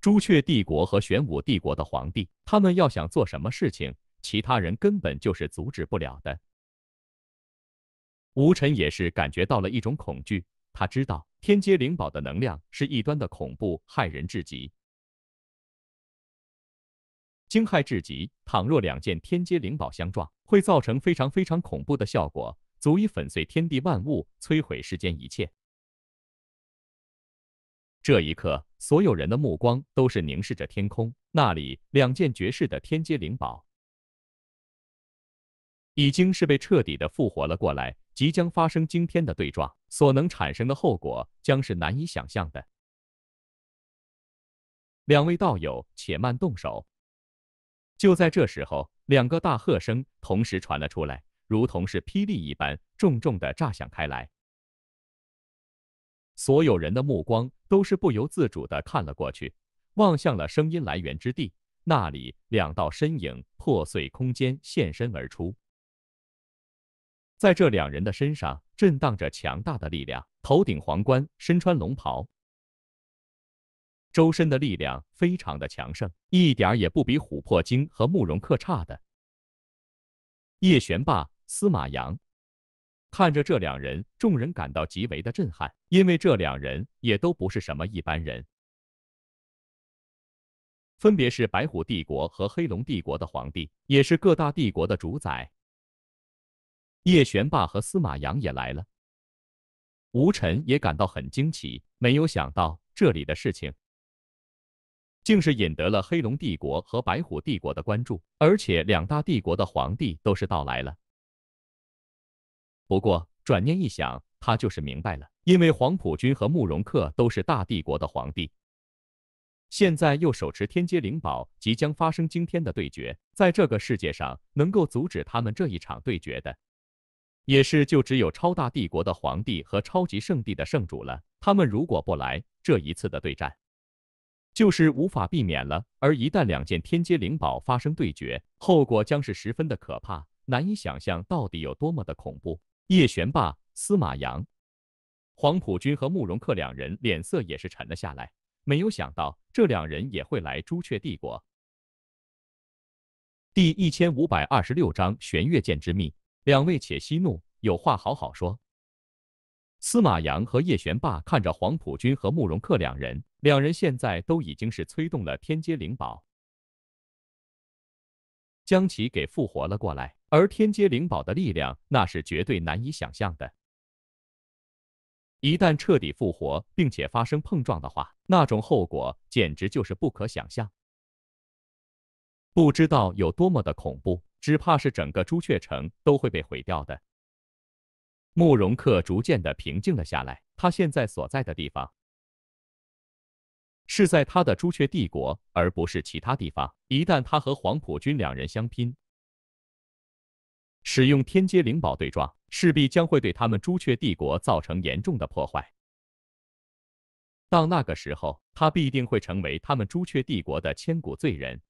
朱雀帝国和玄武帝国的皇帝，他们要想做什么事情，其他人根本就是阻止不了的。吴尘也是感觉到了一种恐惧，他知道天阶灵宝的能量是异端的恐怖，骇人至极，惊骇至极。倘若两件天阶灵宝相撞，会造成非常非常恐怖的效果，足以粉碎天地万物，摧毁世间一切。这一刻，所有人的目光都是凝视着天空，那里两件绝世的天阶灵宝，已经是被彻底的复活了过来，即将发生惊天的对撞，所能产生的后果将是难以想象的。两位道友，且慢动手。就在这时候，两个大喝声同时传了出来，如同是霹雳一般，重重的炸响开来。所有人的目光都是不由自主的看了过去，望向了声音来源之地。那里，两道身影破碎空间现身而出，在这两人的身上震荡着强大的力量，头顶皇冠，身穿龙袍，周身的力量非常的强盛，一点也不比琥珀精和慕容恪差的。叶玄霸、司马阳。看着这两人，众人感到极为的震撼，因为这两人也都不是什么一般人，分别是白虎帝国和黑龙帝国的皇帝，也是各大帝国的主宰。叶玄霸和司马阳也来了，吴尘也感到很惊奇，没有想到这里的事情，竟是引得了黑龙帝国和白虎帝国的关注，而且两大帝国的皇帝都是到来了。不过转念一想，他就是明白了，因为黄埔军和慕容恪都是大帝国的皇帝，现在又手持天阶灵宝，即将发生惊天的对决。在这个世界上，能够阻止他们这一场对决的，也是就只有超大帝国的皇帝和超级圣地的圣主了。他们如果不来，这一次的对战就是无法避免了。而一旦两件天阶灵宝发生对决，后果将是十分的可怕，难以想象到底有多么的恐怖。叶玄霸、司马阳、黄埔军和慕容克两人脸色也是沉了下来，没有想到这两人也会来朱雀帝国。第一千五百二十六章玄月剑之秘，两位且息怒，有话好好说。司马阳和叶玄霸看着黄埔军和慕容恪两人，两人现在都已经是催动了天阶灵宝。将其给复活了过来，而天阶灵宝的力量那是绝对难以想象的。一旦彻底复活，并且发生碰撞的话，那种后果简直就是不可想象。不知道有多么的恐怖，只怕是整个朱雀城都会被毁掉的。慕容克逐渐的平静了下来。他现在所在的地方是在他的朱雀帝国，而不是其他地方。一旦他和黄埔军两人相拼，使用天阶灵宝对撞，势必将会对他们朱雀帝国造成严重的破坏。到那个时候，他必定会成为他们朱雀帝国的千古罪人。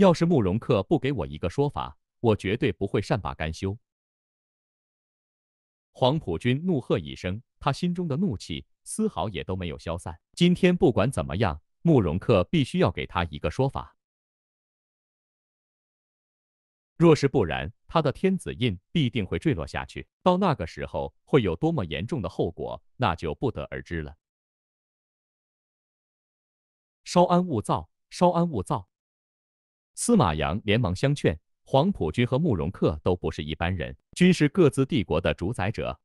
要是慕容克不给我一个说法，我绝对不会善罢甘休。黄埔军怒喝一声，他心中的怒气丝毫也都没有消散。今天不管怎么样，慕容克必须要给他一个说法。若是不然，他的天子印必定会坠落下去。到那个时候，会有多么严重的后果，那就不得而知了。稍安勿躁，稍安勿躁。司马阳连忙相劝。黄埔军和慕容克都不是一般人，均是各自帝国的主宰者，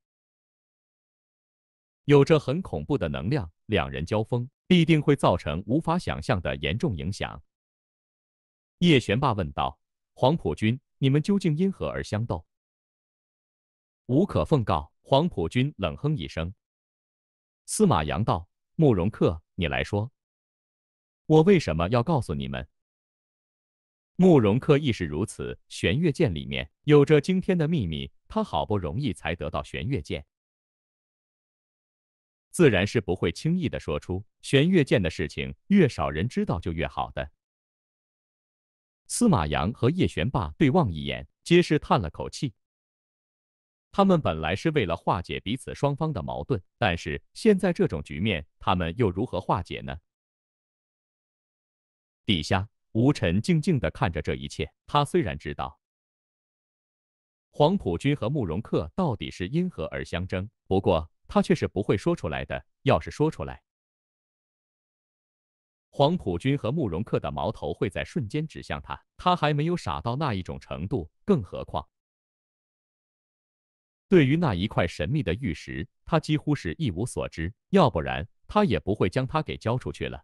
有着很恐怖的能量。两人交锋，必定会造成无法想象的严重影响。叶玄霸问道：“黄埔军，你们究竟因何而相斗？”无可奉告。黄埔军冷哼一声。司马阳道：“慕容克，你来说，我为什么要告诉你们？”慕容克亦是如此，玄月剑里面有着惊天的秘密，他好不容易才得到玄月剑，自然是不会轻易的说出玄月剑的事情，越少人知道就越好的。司马阳和叶玄霸对望一眼，皆是叹了口气。他们本来是为了化解彼此双方的矛盾，但是现在这种局面，他们又如何化解呢？底下。吴尘静静地看着这一切，他虽然知道黄埔军和慕容克到底是因何而相争，不过他却是不会说出来的。要是说出来，黄埔军和慕容克的矛头会在瞬间指向他。他还没有傻到那一种程度，更何况对于那一块神秘的玉石，他几乎是一无所知。要不然，他也不会将它给交出去了。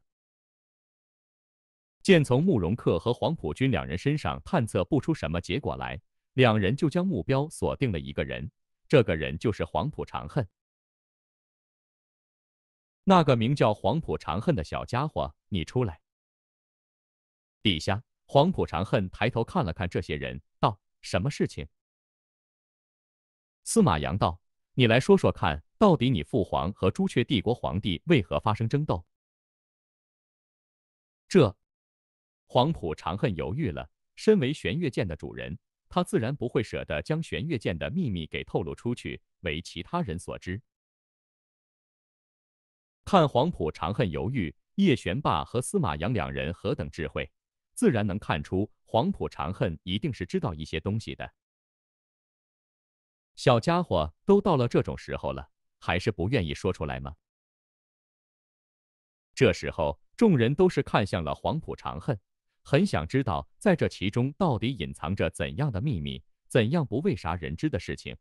见从慕容克和黄埔军两人身上探测不出什么结果来，两人就将目标锁定了一个人，这个人就是黄埔长恨。那个名叫黄埔长恨的小家伙，你出来！底下，黄埔长恨抬头看了看这些人，道：“什么事情？”司马阳道：“你来说说看，到底你父皇和朱雀帝国皇帝为何发生争斗？”这。黄埔长恨犹豫了，身为玄月剑的主人，他自然不会舍得将玄月剑的秘密给透露出去，为其他人所知。看黄埔长恨犹豫，叶玄霸和司马阳两人何等智慧，自然能看出黄埔长恨一定是知道一些东西的。小家伙都到了这种时候了，还是不愿意说出来吗？这时候，众人都是看向了黄埔长恨。很想知道，在这其中到底隐藏着怎样的秘密，怎样不为啥人知的事情。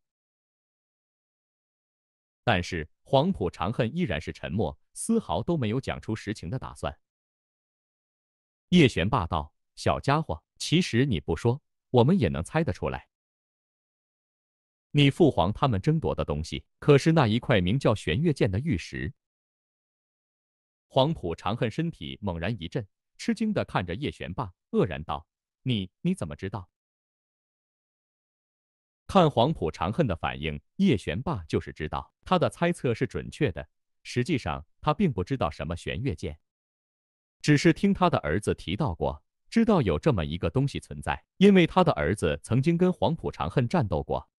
但是黄埔长恨依然是沉默，丝毫都没有讲出实情的打算。叶玄霸道：“小家伙，其实你不说，我们也能猜得出来。你父皇他们争夺的东西，可是那一块名叫玄月剑的玉石。”黄埔长恨身体猛然一震。吃惊的看着叶玄霸，愕然道：“你你怎么知道？”看黄埔长恨的反应，叶玄霸就是知道他的猜测是准确的。实际上，他并不知道什么玄月剑，只是听他的儿子提到过，知道有这么一个东西存在，因为他的儿子曾经跟黄埔长恨战斗过。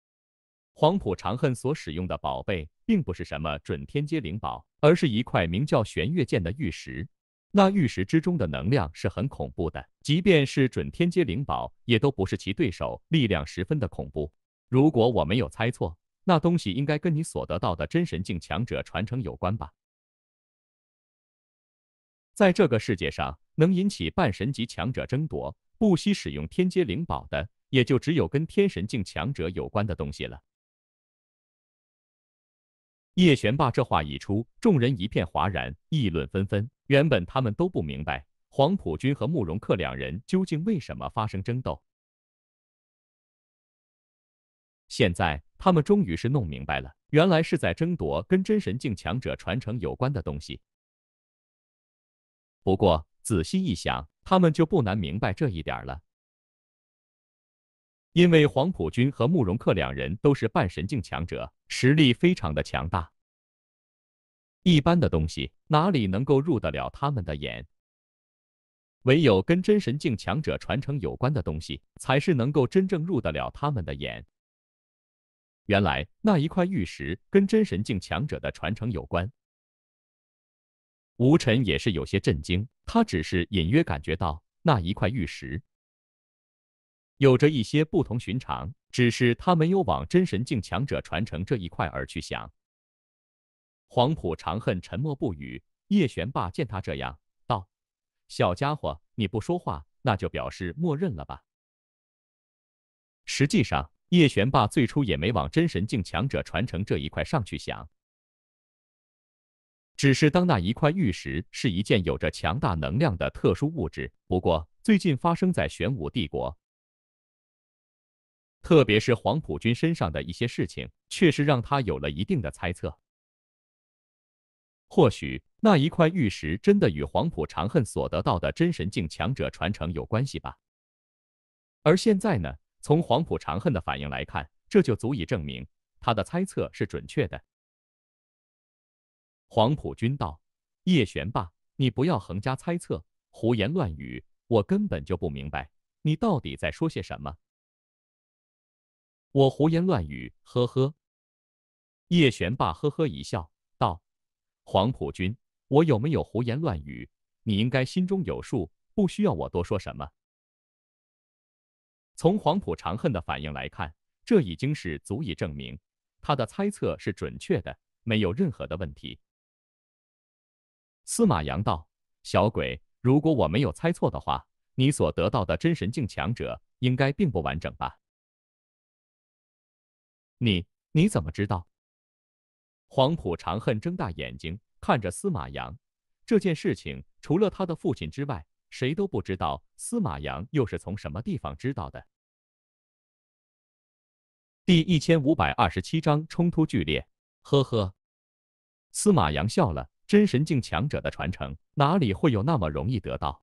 黄埔长恨所使用的宝贝，并不是什么准天阶灵宝，而是一块名叫玄月剑的玉石。那玉石之中的能量是很恐怖的，即便是准天阶灵宝，也都不是其对手，力量十分的恐怖。如果我没有猜错，那东西应该跟你所得到的真神境强者传承有关吧？在这个世界上，能引起半神级强者争夺，不惜使用天阶灵宝的，也就只有跟天神境强者有关的东西了。叶玄霸这话一出，众人一片哗然，议论纷纷。原本他们都不明白黄埔军和慕容克两人究竟为什么发生争斗，现在他们终于是弄明白了，原来是在争夺跟真神境强者传承有关的东西。不过仔细一想，他们就不难明白这一点了，因为黄埔军和慕容克两人都是半神境强者，实力非常的强大。一般的东西哪里能够入得了他们的眼？唯有跟真神境强者传承有关的东西，才是能够真正入得了他们的眼。原来那一块玉石跟真神境强者的传承有关。吴尘也是有些震惊，他只是隐约感觉到那一块玉石有着一些不同寻常，只是他没有往真神境强者传承这一块而去想。黄埔长恨沉默不语，叶玄霸见他这样，道：“小家伙，你不说话，那就表示默认了吧。”实际上，叶玄霸最初也没往真神境强者传承这一块上去想，只是当那一块玉石是一件有着强大能量的特殊物质。不过，最近发生在玄武帝国，特别是黄埔军身上的一些事情，确实让他有了一定的猜测。或许那一块玉石真的与黄埔长恨所得到的真神境强者传承有关系吧？而现在呢，从黄埔长恨的反应来看，这就足以证明他的猜测是准确的。黄埔军道：“叶玄霸，你不要横加猜测，胡言乱语，我根本就不明白你到底在说些什么。”我胡言乱语，呵呵。叶玄霸呵呵一笑，黄埔军，我有没有胡言乱语？你应该心中有数，不需要我多说什么。从黄埔长恨的反应来看，这已经是足以证明他的猜测是准确的，没有任何的问题。司马阳道：“小鬼，如果我没有猜错的话，你所得到的真神境强者应该并不完整吧？你你怎么知道？”黄埔长恨睁大眼睛看着司马阳，这件事情除了他的父亲之外，谁都不知道。司马阳又是从什么地方知道的？第一千五百二十七章冲突剧烈。呵呵，司马阳笑了。真神境强者的传承，哪里会有那么容易得到？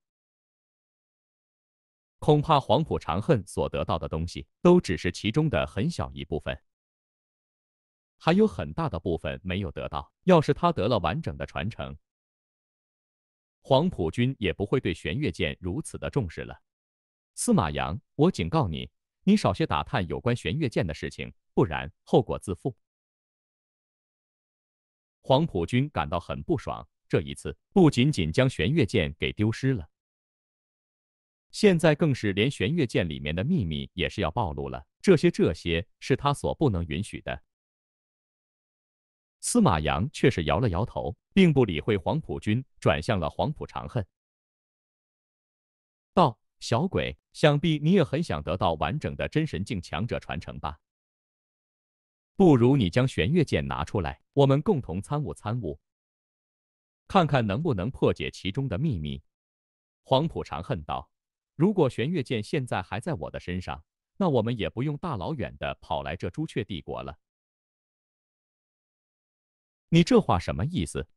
恐怕黄埔长恨所得到的东西，都只是其中的很小一部分。还有很大的部分没有得到。要是他得了完整的传承，黄埔军也不会对玄月剑如此的重视了。司马阳，我警告你，你少些打探有关玄月剑的事情，不然后果自负。黄埔军感到很不爽，这一次不仅仅将玄月剑给丢失了，现在更是连玄月剑里面的秘密也是要暴露了。这些这些是他所不能允许的。司马阳却是摇了摇头，并不理会黄埔军，转向了黄埔长恨，道：“小鬼，想必你也很想得到完整的真神境强者传承吧？不如你将玄月剑拿出来，我们共同参悟参悟，看看能不能破解其中的秘密。”黄埔长恨道：“如果玄月剑现在还在我的身上，那我们也不用大老远的跑来这朱雀帝国了。”你这话什么意思？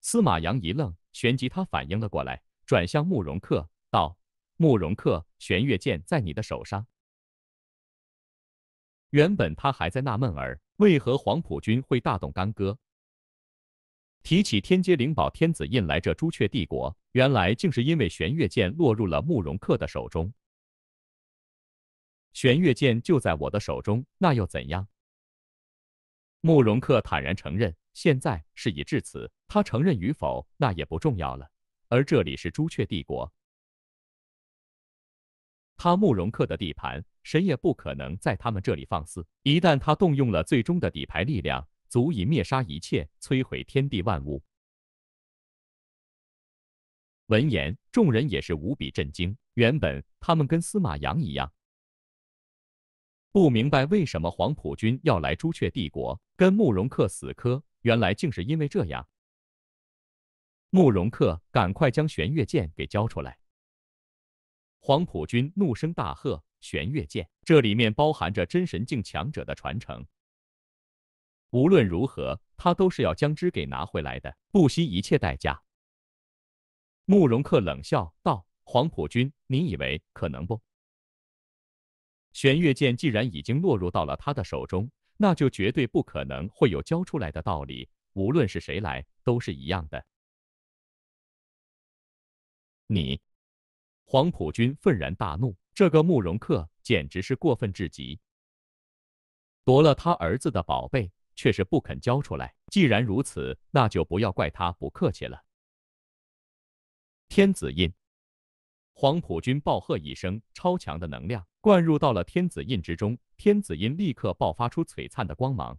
司马阳一愣，旋即他反应了过来，转向慕容克道：“慕容克，玄月剑在你的手上。”原本他还在纳闷儿，为何黄埔军会大动干戈，提起天阶灵宝天子印来这朱雀帝国，原来竟是因为玄月剑落入了慕容克的手中。玄月剑就在我的手中，那又怎样？慕容克坦然承认，现在事已至此，他承认与否那也不重要了。而这里是朱雀帝国，他慕容克的地盘，谁也不可能在他们这里放肆。一旦他动用了最终的底牌力量，足以灭杀一切，摧毁天地万物。闻言，众人也是无比震惊。原本他们跟司马阳一样。不明白为什么黄埔军要来朱雀帝国跟慕容克死磕，原来竟是因为这样。慕容克，赶快将玄月剑给交出来！黄埔军怒声大喝，玄月剑，这里面包含着真神境强者的传承。无论如何，他都是要将之给拿回来的，不惜一切代价。慕容克冷笑道：“黄埔军，你以为可能不？玄月剑既然已经落入到了他的手中，那就绝对不可能会有交出来的道理。无论是谁来，都是一样的。”你，黄埔军愤然大怒，这个慕容克简直是过分至极，夺了他儿子的宝贝，却是不肯交出来。既然如此，那就不要怪他不客气了。天子印，黄埔军暴喝一声，超强的能量灌入到了天子印之中，天子印立刻爆发出璀璨的光芒，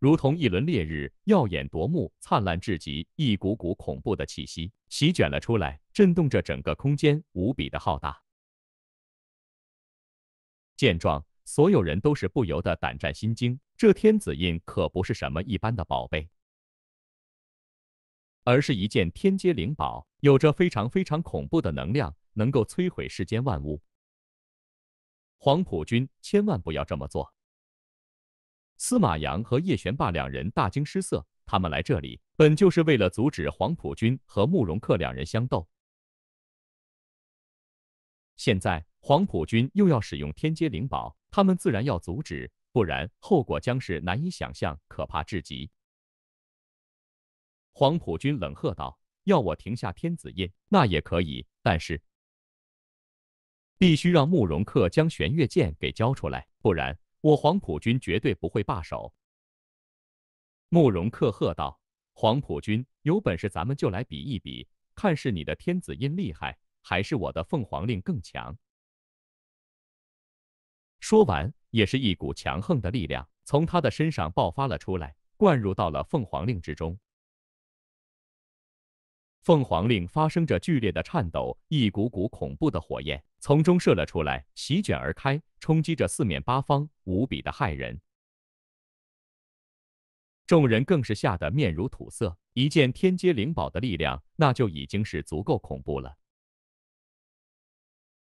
如同一轮烈日，耀眼夺目，灿烂至极，一股股恐怖的气息席卷了出来，震动着整个空间，无比的浩大。见状，所有人都是不由得胆战心惊，这天子印可不是什么一般的宝贝。而是一件天阶灵宝，有着非常非常恐怖的能量，能够摧毁世间万物。黄埔军千万不要这么做！司马阳和叶玄霸两人大惊失色，他们来这里本就是为了阻止黄埔军和慕容克两人相斗，现在黄埔军又要使用天阶灵宝，他们自然要阻止，不然后果将是难以想象，可怕至极。黄埔军冷喝道：“要我停下天子印，那也可以，但是必须让慕容克将玄月剑给交出来，不然我黄埔军绝对不会罢手。”慕容克喝道：“黄埔军，有本事咱们就来比一比，看是你的天子印厉害，还是我的凤凰令更强。”说完，也是一股强横的力量从他的身上爆发了出来，灌入到了凤凰令之中。凤凰令发生着剧烈的颤抖，一股股恐怖的火焰从中射了出来，席卷而开，冲击着四面八方，无比的骇人。众人更是吓得面如土色。一件天阶灵宝的力量，那就已经是足够恐怖了。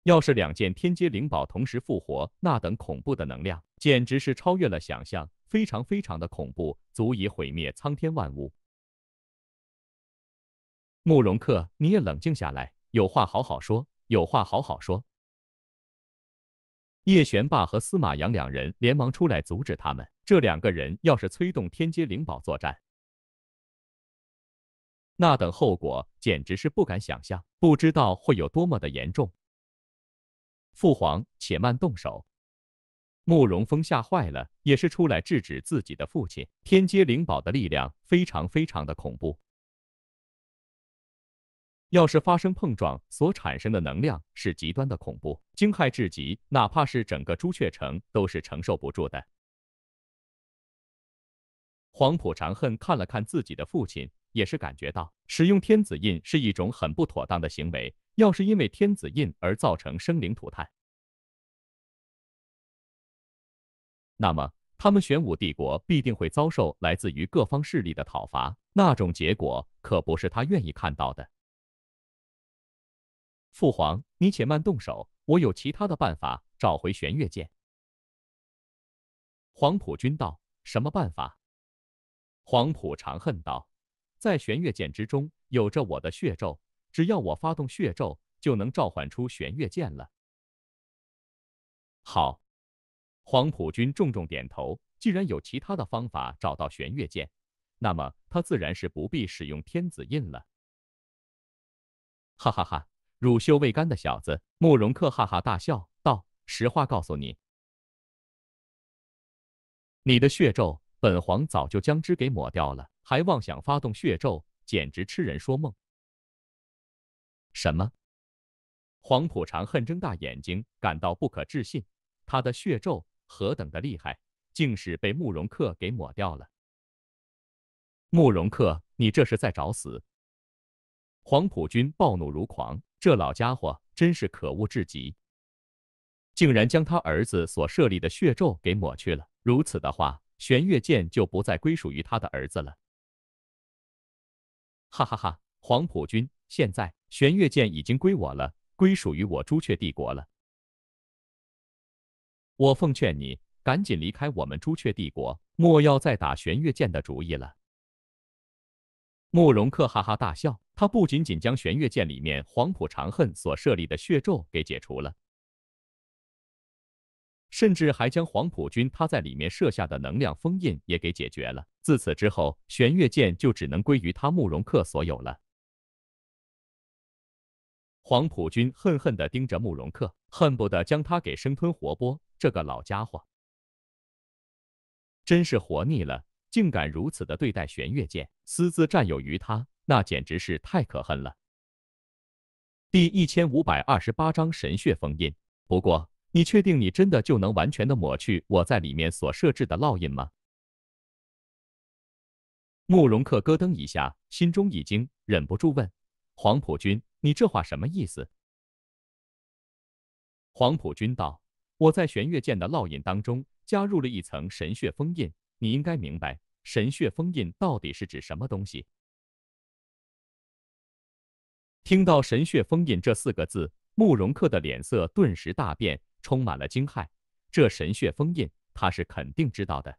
要是两件天阶灵宝同时复活，那等恐怖的能量，简直是超越了想象，非常非常的恐怖，足以毁灭苍天万物。慕容克，你也冷静下来，有话好好说，有话好好说。叶玄霸和司马阳两人连忙出来阻止他们。这两个人要是催动天阶灵宝作战，那等后果简直是不敢想象，不知道会有多么的严重。父皇，且慢动手！慕容峰吓坏了，也是出来制止自己的父亲。天阶灵宝的力量非常非常的恐怖。要是发生碰撞，所产生的能量是极端的恐怖，惊骇至极，哪怕是整个朱雀城都是承受不住的。黄埔长恨看了看自己的父亲，也是感觉到使用天子印是一种很不妥当的行为。要是因为天子印而造成生灵涂炭，那么他们玄武帝国必定会遭受来自于各方势力的讨伐，那种结果可不是他愿意看到的。父皇，你且慢动手，我有其他的办法找回玄月剑。黄埔军道：“什么办法？”黄埔长恨道：“在玄月剑之中有着我的血咒，只要我发动血咒，就能召唤出玄月剑了。”好，黄埔军重重点头。既然有其他的方法找到玄月剑，那么他自然是不必使用天子印了。哈哈哈！乳臭未干的小子，慕容克哈哈大笑道：“实话告诉你，你的血咒，本皇早就将之给抹掉了，还妄想发动血咒，简直痴人说梦。”什么？黄浦长恨睁大眼睛，感到不可置信。他的血咒何等的厉害，竟是被慕容克给抹掉了。慕容克，你这是在找死！黄埔军暴怒如狂。这老家伙真是可恶至极，竟然将他儿子所设立的血咒给抹去了。如此的话，玄月剑就不再归属于他的儿子了。哈哈哈！黄埔军，现在玄月剑已经归我了，归属于我朱雀帝国了。我奉劝你赶紧离开我们朱雀帝国，莫要再打玄月剑的主意了。慕容克哈哈大笑，他不仅仅将玄月剑里面黄浦长恨所设立的血咒给解除了，甚至还将黄埔军他在里面设下的能量封印也给解决了。自此之后，玄月剑就只能归于他慕容克所有了。黄埔军恨恨地盯着慕容克，恨不得将他给生吞活剥。这个老家伙，真是活腻了。竟敢如此的对待玄月剑，私自占有于他，那简直是太可恨了。第一千五百二十八章神血封印。不过，你确定你真的就能完全的抹去我在里面所设置的烙印吗？慕容克咯噔一下，心中一惊，忍不住问：“黄埔君，你这话什么意思？”黄埔君道：“我在玄月剑的烙印当中加入了一层神血封印。”你应该明白神血封印到底是指什么东西。听到“神血封印”这四个字，慕容克的脸色顿时大变，充满了惊骇。这神血封印，他是肯定知道的。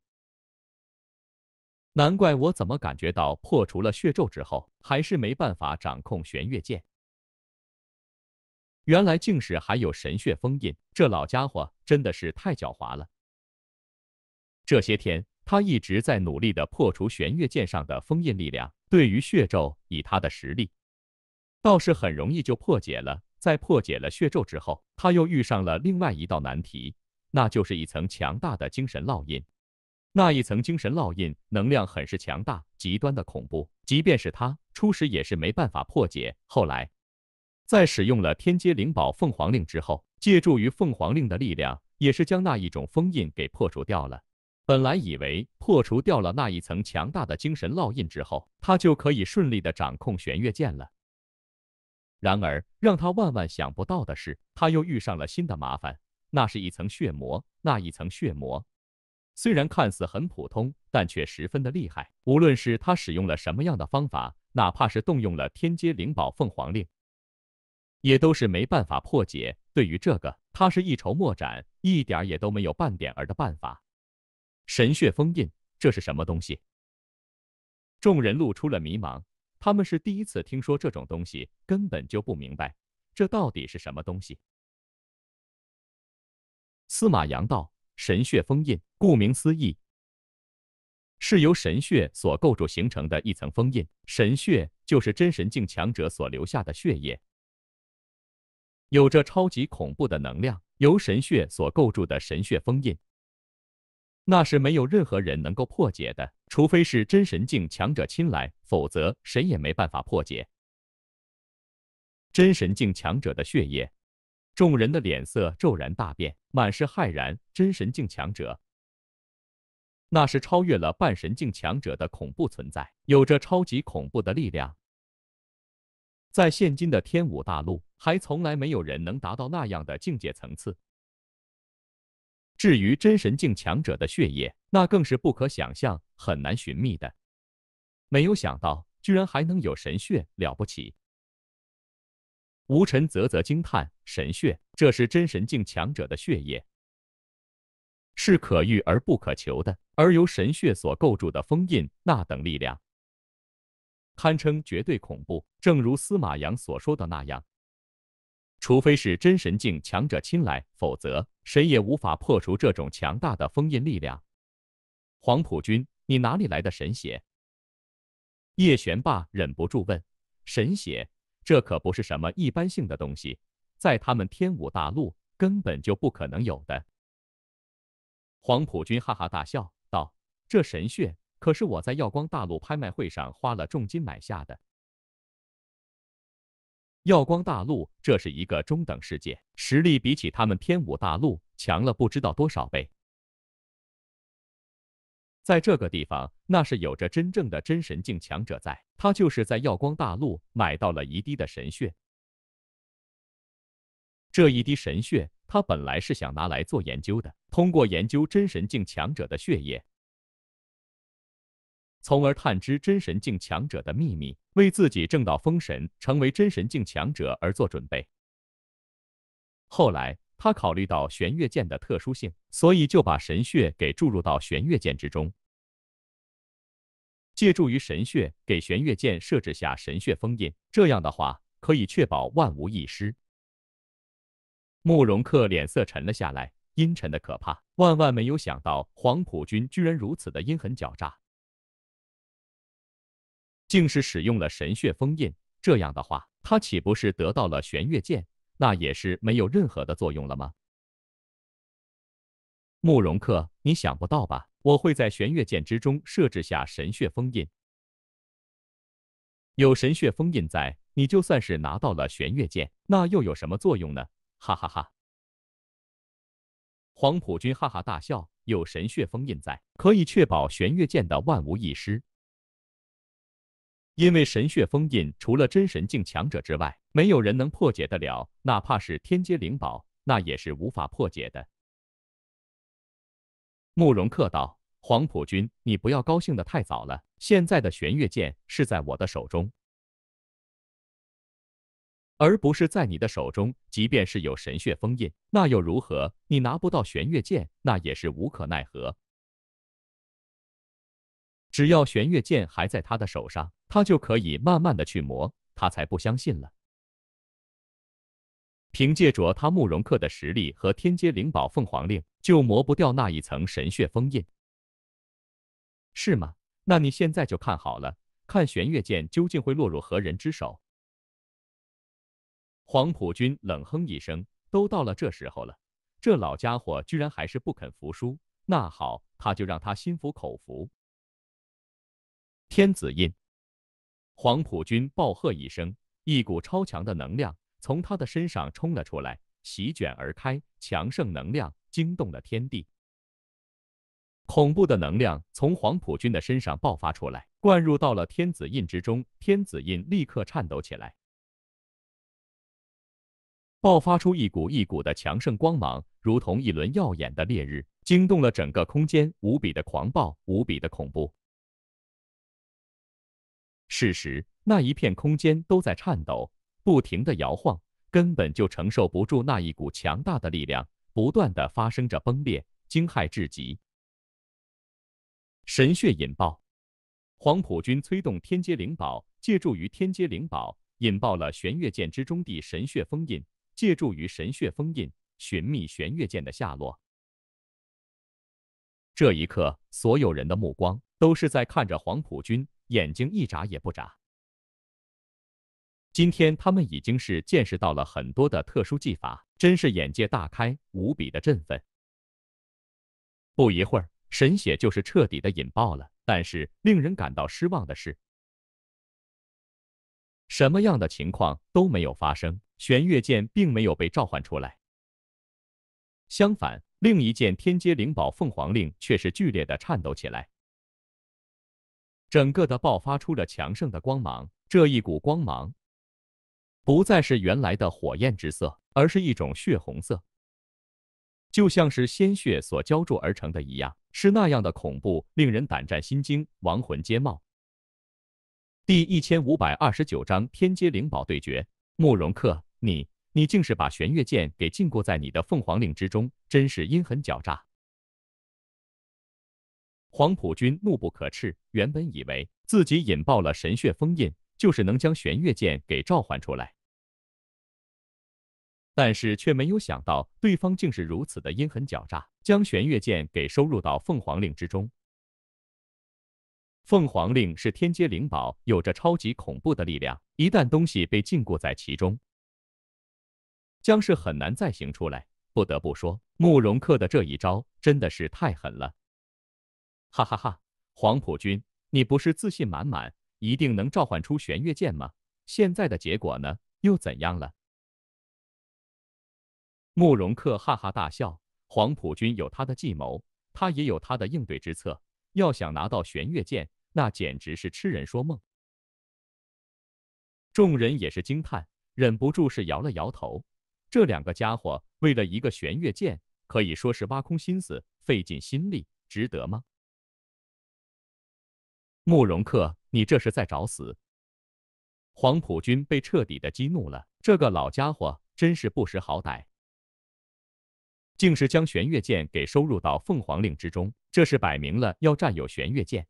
难怪我怎么感觉到破除了血咒之后，还是没办法掌控玄月剑。原来竟是还有神血封印，这老家伙真的是太狡猾了。这些天。他一直在努力的破除玄月剑上的封印力量。对于血咒，以他的实力，倒是很容易就破解了。在破解了血咒之后，他又遇上了另外一道难题，那就是一层强大的精神烙印。那一层精神烙印能量很是强大，极端的恐怖，即便是他初始也是没办法破解。后来，在使用了天阶灵宝凤凰令之后，借助于凤凰令的力量，也是将那一种封印给破除掉了。本来以为破除掉了那一层强大的精神烙印之后，他就可以顺利的掌控玄月剑了。然而，让他万万想不到的是，他又遇上了新的麻烦，那是一层血魔。那一层血魔虽然看似很普通，但却十分的厉害。无论是他使用了什么样的方法，哪怕是动用了天阶灵宝凤凰令，也都是没办法破解。对于这个，他是一筹莫展，一点也都没有半点儿的办法。神血封印，这是什么东西？众人露出了迷茫，他们是第一次听说这种东西，根本就不明白这到底是什么东西。司马阳道：“神血封印，顾名思义，是由神血所构筑形成的一层封印。神血就是真神境强者所留下的血液，有着超级恐怖的能量。由神血所构筑的神血封印。”那是没有任何人能够破解的，除非是真神境强者亲来，否则谁也没办法破解。真神境强者的血液，众人的脸色骤然大变，满是骇然。真神境强者，那是超越了半神境强者的恐怖存在，有着超级恐怖的力量。在现今的天武大陆，还从来没有人能达到那样的境界层次。至于真神境强者的血液，那更是不可想象，很难寻觅的。没有想到，居然还能有神血，了不起！吴尘啧啧惊叹：神血，这是真神境强者的血液，是可遇而不可求的。而由神血所构筑的封印，那等力量，堪称绝对恐怖。正如司马阳所说的那样。除非是真神境强者亲来，否则谁也无法破除这种强大的封印力量。黄埔君，你哪里来的神血？叶玄霸忍不住问：“神血，这可不是什么一般性的东西，在他们天武大陆根本就不可能有的。”黄埔君哈哈大笑道：“这神血可是我在耀光大陆拍卖会上花了重金买下的。”耀光大陆，这是一个中等世界，实力比起他们天武大陆强了不知道多少倍。在这个地方，那是有着真正的真神境强者在。他就是在耀光大陆买到了一滴的神血。这一滴神血，他本来是想拿来做研究的，通过研究真神境强者的血液。从而探知真神境强者的秘密，为自己挣到封神、成为真神境强者而做准备。后来他考虑到玄月剑的特殊性，所以就把神血给注入到玄月剑之中，借助于神血给玄月剑设置下神血封印。这样的话，可以确保万无一失。慕容克脸色沉了下来，阴沉的可怕。万万没有想到，黄埔军居然如此的阴狠狡诈，竟是使用了神血封印。这样的话，他岂不是得到了玄月剑？那也是没有任何的作用了吗？慕容克，你想不到吧？我会在玄月剑之中设置下神血封印，有神血封印在，你就算是拿到了玄月剑，那又有什么作用呢？哈哈哈！黄埔军哈哈大笑。有神血封印在，可以确保玄月剑的万无一失。因为神血封印，除了真神境强者之外，没有人能破解得了。哪怕是天阶灵宝，那也是无法破解的。慕容克道：“黄埔军，你不要高兴的太早了。现在的玄月剑是在我的手中。”而不是在你的手中，即便是有神血封印，那又如何？你拿不到玄月剑，那也是无可奈何。只要玄月剑还在他的手上，他就可以慢慢的去磨。他才不相信了。凭借着他慕容克的实力和天阶灵宝凤凰令，就磨不掉那一层神血封印，是吗？那你现在就看好了，看玄月剑究竟会落入何人之手。黄埔军冷哼一声，都到了这时候了，这老家伙居然还是不肯服输。那好，他就让他心服口服。天子印，黄埔军暴喝一声，一股超强的能量从他的身上冲了出来，席卷而开，强盛能量惊动了天地。恐怖的能量从黄埔军的身上爆发出来，灌入到了天子印之中，天子印立刻颤抖起来。爆发出一股一股的强盛光芒，如同一轮耀眼的烈日，惊动了整个空间，无比的狂暴，无比的恐怖。事实，那一片空间都在颤抖，不停的摇晃，根本就承受不住那一股强大的力量，不断的发生着崩裂，惊骇至极。神血引爆，黄埔军催动天阶灵宝，借助于天阶灵宝，引爆了玄月剑之中的神血封印。借助于神血封印，寻觅玄月剑的下落。这一刻，所有人的目光都是在看着黄埔军，眼睛一眨也不眨。今天他们已经是见识到了很多的特殊技法，真是眼界大开，无比的振奋。不一会儿，神血就是彻底的引爆了。但是令人感到失望的是，什么样的情况都没有发生。玄月剑并没有被召唤出来，相反，另一件天阶灵宝凤凰令却是剧烈的颤抖起来，整个的爆发出了强盛的光芒。这一股光芒不再是原来的火焰之色，而是一种血红色，就像是鲜血所浇筑而成的一样，是那样的恐怖，令人胆战心惊，亡魂皆冒。第一千五百二十九章天阶灵宝对决，慕容克。你，你竟是把玄月剑给禁锢在你的凤凰令之中，真是阴狠狡诈！黄埔军怒不可斥，原本以为自己引爆了神血封印，就是能将玄月剑给召唤出来，但是却没有想到对方竟是如此的阴狠狡诈，将玄月剑给收入到凤凰令之中。凤凰令是天阶灵宝，有着超级恐怖的力量，一旦东西被禁锢在其中。将是很难再行出来。不得不说，慕容克的这一招真的是太狠了。哈哈哈，黄埔军，你不是自信满满，一定能召唤出玄月剑吗？现在的结果呢，又怎样了？慕容克哈哈大笑。黄埔军有他的计谋，他也有他的应对之策。要想拿到玄月剑，那简直是痴人说梦。众人也是惊叹，忍不住是摇了摇头。这两个家伙为了一个玄月剑，可以说是挖空心思、费尽心力，值得吗？慕容克，你这是在找死！黄埔军被彻底的激怒了，这个老家伙真是不识好歹。竟是将玄月剑给收入到凤凰令之中，这是摆明了要占有玄月剑。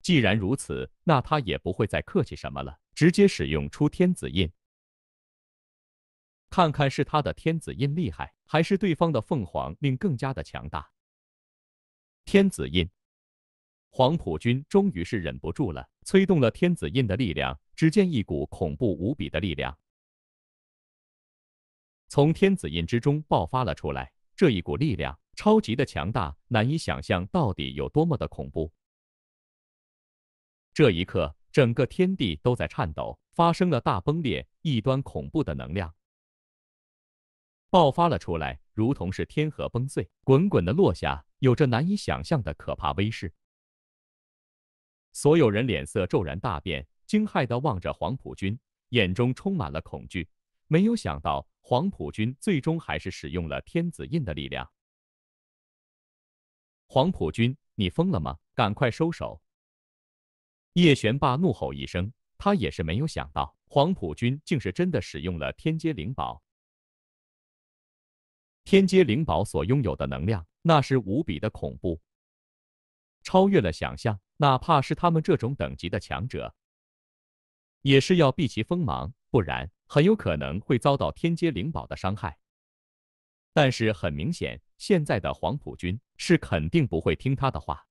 既然如此，那他也不会再客气什么了，直接使用出天子印，看看是他的天子印厉害，还是对方的凤凰令更加的强大。天子印，黄埔军终于是忍不住了，催动了天子印的力量。只见一股恐怖无比的力量从天子印之中爆发了出来，这一股力量超级的强大，难以想象到底有多么的恐怖。这一刻，整个天地都在颤抖，发生了大崩裂，一端恐怖的能量爆发了出来，如同是天河崩碎，滚滚的落下，有着难以想象的可怕威势。所有人脸色骤然大变，惊骇地望着黄埔军，眼中充满了恐惧。没有想到，黄埔军最终还是使用了天子印的力量。黄埔军，你疯了吗？赶快收手！叶玄霸怒吼一声，他也是没有想到，黄埔军竟是真的使用了天阶灵宝。天阶灵宝所拥有的能量，那是无比的恐怖，超越了想象。哪怕是他们这种等级的强者，也是要避其锋芒，不然很有可能会遭到天阶灵宝的伤害。但是很明显，现在的黄埔军是肯定不会听他的话。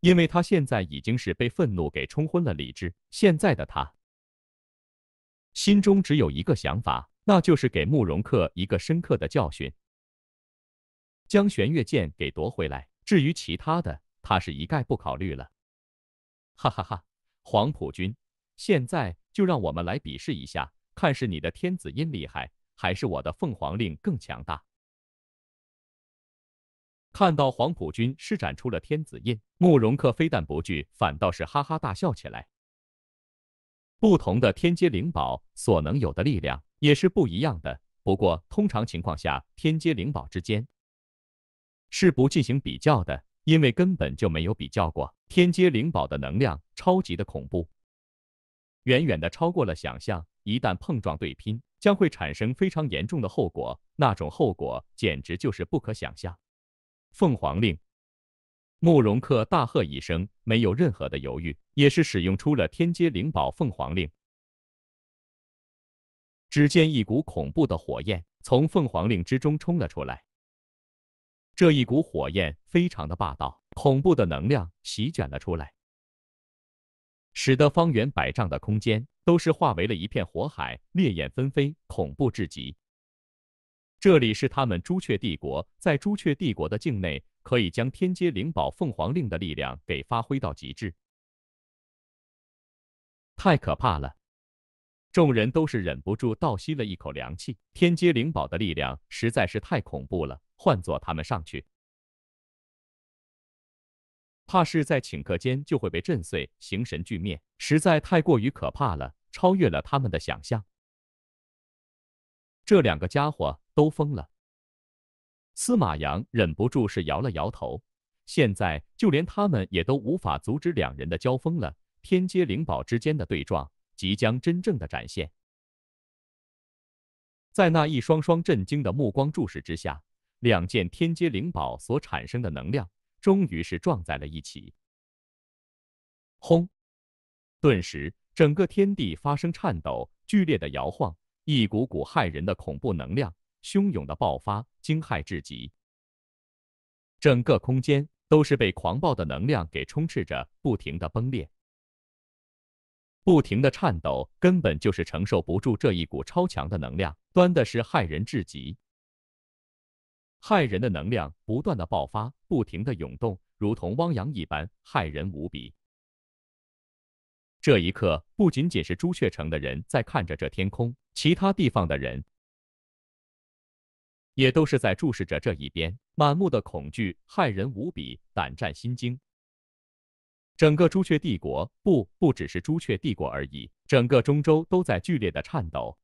因为他现在已经是被愤怒给冲昏了理智，现在的他心中只有一个想法，那就是给慕容克一个深刻的教训，将玄月剑给夺回来。至于其他的，他是一概不考虑了。哈哈哈，黄埔军，现在就让我们来比试一下，看是你的天子印厉害，还是我的凤凰令更强大。看到黄埔军施展出了天子印，慕容克非但不惧，反倒是哈哈大笑起来。不同的天阶灵宝所能有的力量也是不一样的。不过，通常情况下，天阶灵宝之间是不进行比较的，因为根本就没有比较过。天阶灵宝的能量超级的恐怖，远远的超过了想象。一旦碰撞对拼，将会产生非常严重的后果，那种后果简直就是不可想象。凤凰令，慕容克大喝一声，没有任何的犹豫，也是使用出了天阶灵宝凤凰令。只见一股恐怖的火焰从凤凰令之中冲了出来，这一股火焰非常的霸道，恐怖的能量席卷了出来，使得方圆百丈的空间都是化为了一片火海，烈焰纷飞，恐怖至极。这里是他们朱雀帝国，在朱雀帝国的境内，可以将天阶灵宝凤凰令的力量给发挥到极致，太可怕了！众人都是忍不住倒吸了一口凉气。天阶灵宝的力量实在是太恐怖了，换做他们上去，怕是在顷刻间就会被震碎，形神俱灭，实在太过于可怕了，超越了他们的想象。这两个家伙。都疯了。司马阳忍不住是摇了摇头。现在就连他们也都无法阻止两人的交锋了。天阶灵宝之间的对撞即将真正的展现。在那一双双震惊的目光注视之下，两件天阶灵宝所产生的能量终于是撞在了一起。轰！顿时，整个天地发生颤抖，剧烈的摇晃，一股股骇人的恐怖能量。汹涌的爆发，惊骇至极。整个空间都是被狂暴的能量给充斥着，不停的崩裂，不停的颤抖，根本就是承受不住这一股超强的能量，端的是骇人至极。骇人的能量不断的爆发，不停的涌动，如同汪洋一般，骇人无比。这一刻，不仅仅是朱雀城的人在看着这天空，其他地方的人。也都是在注视着这一边，满目的恐惧，骇人无比，胆战心惊。整个朱雀帝国，不，不只是朱雀帝国而已，整个中州都在剧烈的颤抖，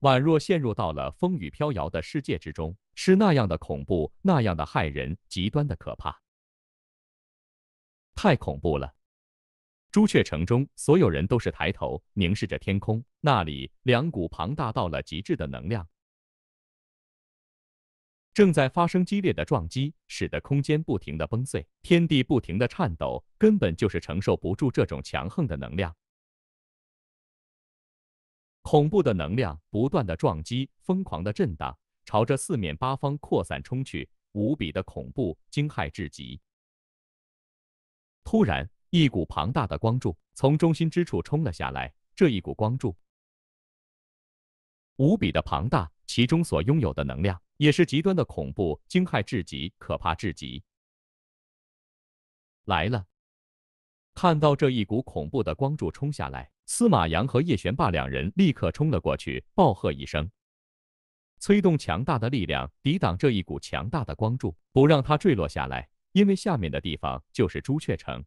宛若陷入到了风雨飘摇的世界之中，是那样的恐怖，那样的骇人，极端的可怕，太恐怖了！朱雀城中所有人都是抬头凝视着天空，那里两股庞大到了极致的能量正在发生激烈的撞击，使得空间不停的崩碎，天地不停的颤抖，根本就是承受不住这种强横的能量。恐怖的能量不断的撞击，疯狂的震荡，朝着四面八方扩散冲去，无比的恐怖，惊骇至极。突然，一股庞大的光柱从中心之处冲了下来，这一股光柱无比的庞大，其中所拥有的能量也是极端的恐怖，惊骇至极，可怕至极。来了！看到这一股恐怖的光柱冲下来。司马阳和叶玄霸两人立刻冲了过去，暴喝一声，催动强大的力量抵挡这一股强大的光柱，不让它坠落下来。因为下面的地方就是朱雀城。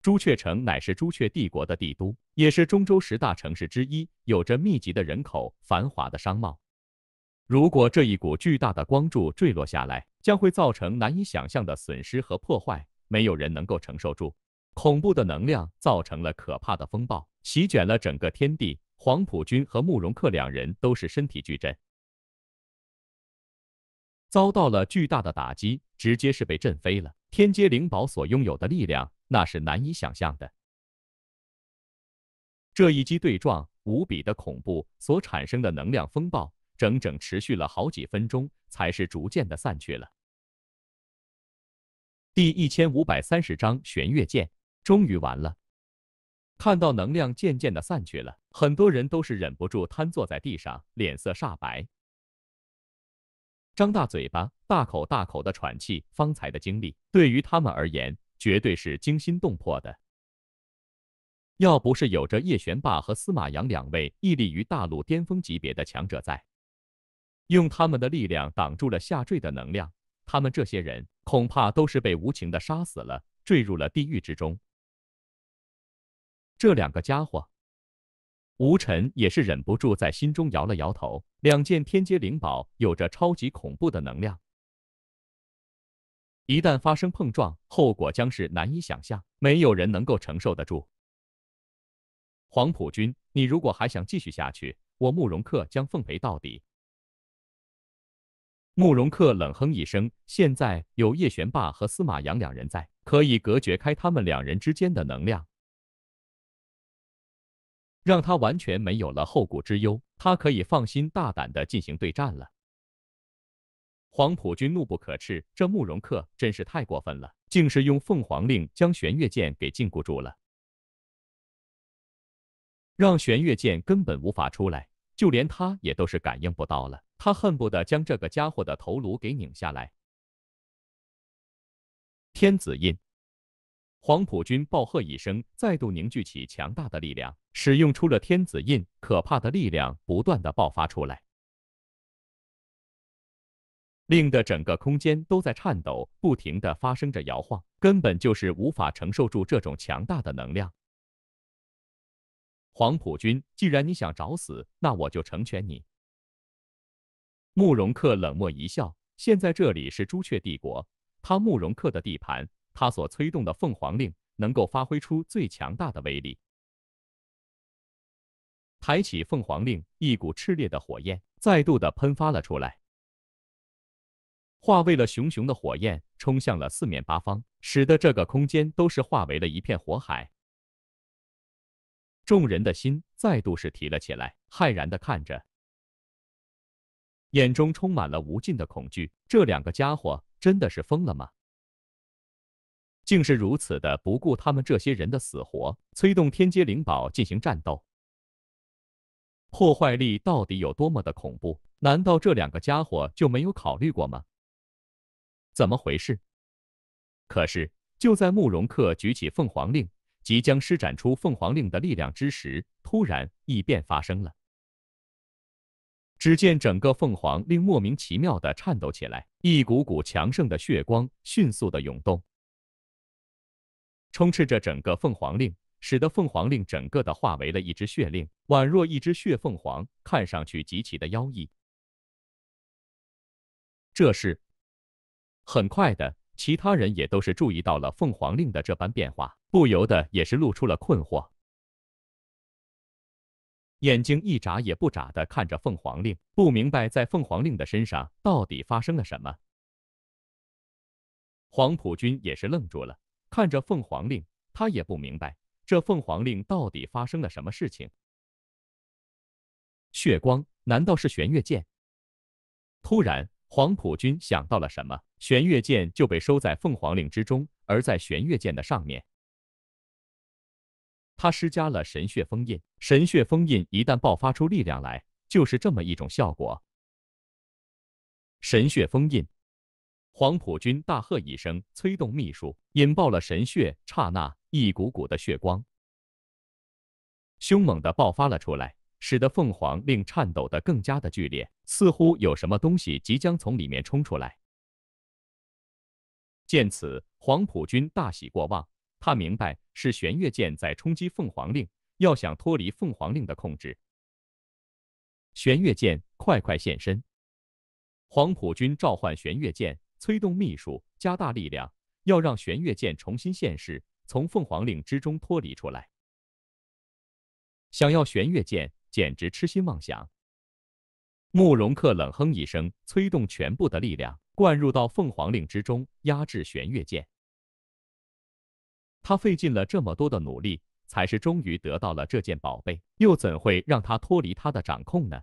朱雀城乃是朱雀帝国的帝都，也是中州十大城市之一，有着密集的人口、繁华的商贸。如果这一股巨大的光柱坠落下来，将会造成难以想象的损失和破坏，没有人能够承受住。恐怖的能量造成了可怕的风暴，席卷了整个天地。黄埔军和慕容克两人都是身体巨震，遭到了巨大的打击，直接是被震飞了。天阶灵宝所拥有的力量，那是难以想象的。这一击对撞，无比的恐怖，所产生的能量风暴，整整持续了好几分钟，才是逐渐的散去了。第一千五百三十章玄月剑。终于完了，看到能量渐渐的散去了，很多人都是忍不住瘫坐在地上，脸色煞白，张大嘴巴，大口大口的喘气。方才的经历对于他们而言，绝对是惊心动魄的。要不是有着叶玄霸和司马阳两位屹立于大陆巅峰级别的强者在，用他们的力量挡住了下坠的能量，他们这些人恐怕都是被无情的杀死了，坠入了地狱之中。这两个家伙，吴尘也是忍不住在心中摇了摇头。两件天阶灵宝有着超级恐怖的能量，一旦发生碰撞，后果将是难以想象，没有人能够承受得住。黄埔军，你如果还想继续下去，我慕容克将奉陪到底。慕容克冷哼一声，现在有叶玄霸和司马阳两人在，可以隔绝开他们两人之间的能量。让他完全没有了后顾之忧，他可以放心大胆的进行对战了。黄埔军怒不可斥，这慕容克真是太过分了，竟是用凤凰令将玄月剑给禁锢住了，让玄月剑根本无法出来，就连他也都是感应不到了。他恨不得将这个家伙的头颅给拧下来。天子印。黄埔军暴喝一声，再度凝聚起强大的力量，使用出了天子印，可怕的力量不断的爆发出来，令得整个空间都在颤抖，不停的发生着摇晃，根本就是无法承受住这种强大的能量。黄埔军，既然你想找死，那我就成全你。慕容克冷漠一笑，现在这里是朱雀帝国，他慕容克的地盘。他所催动的凤凰令能够发挥出最强大的威力。抬起凤凰令，一股炽烈的火焰再度的喷发了出来，化为了熊熊的火焰，冲向了四面八方，使得这个空间都是化为了一片火海。众人的心再度是提了起来，骇然的看着，眼中充满了无尽的恐惧。这两个家伙真的是疯了吗？竟是如此的不顾他们这些人的死活，催动天阶灵宝进行战斗，破坏力到底有多么的恐怖？难道这两个家伙就没有考虑过吗？怎么回事？可是就在慕容克举起凤凰令，即将施展出凤凰令的力量之时，突然异变发生了。只见整个凤凰令莫名其妙的颤抖起来，一股股强盛的血光迅速的涌动。充斥着整个凤凰令，使得凤凰令整个的化为了一只血令，宛若一只血凤凰，看上去极其的妖异。这是很快的，其他人也都是注意到了凤凰令的这般变化，不由得也是露出了困惑。眼睛一眨也不眨的看着凤凰令，不明白在凤凰令的身上到底发生了什么。黄埔军也是愣住了，看着凤凰令，他也不明白这凤凰令到底发生了什么事情。血光，难道是玄月剑？突然，黄埔军想到了什么，玄月剑就被收在凤凰令之中，而在玄月剑的上面。他施加了神血封印，神血封印一旦爆发出力量来，就是这么一种效果。神血封印，黄埔军大喝一声，催动秘术，引爆了神血，刹那一股股的血光，凶猛的爆发了出来，使得凤凰令颤抖的更加的剧烈，似乎有什么东西即将从里面冲出来。见此，黄埔军大喜过望。他明白是玄月剑在冲击凤凰令，要想脱离凤凰令的控制。玄月剑，快快现身！黄埔军召唤玄月剑，催动秘术，加大力量，要让玄月剑重新现世，从凤凰令之中脱离出来。想要玄月剑，简直痴心妄想。慕容克冷哼一声，催动全部的力量，灌入到凤凰令之中，压制玄月剑。他费尽了这么多的努力，才是终于得到了这件宝贝，又怎会让他脱离他的掌控呢？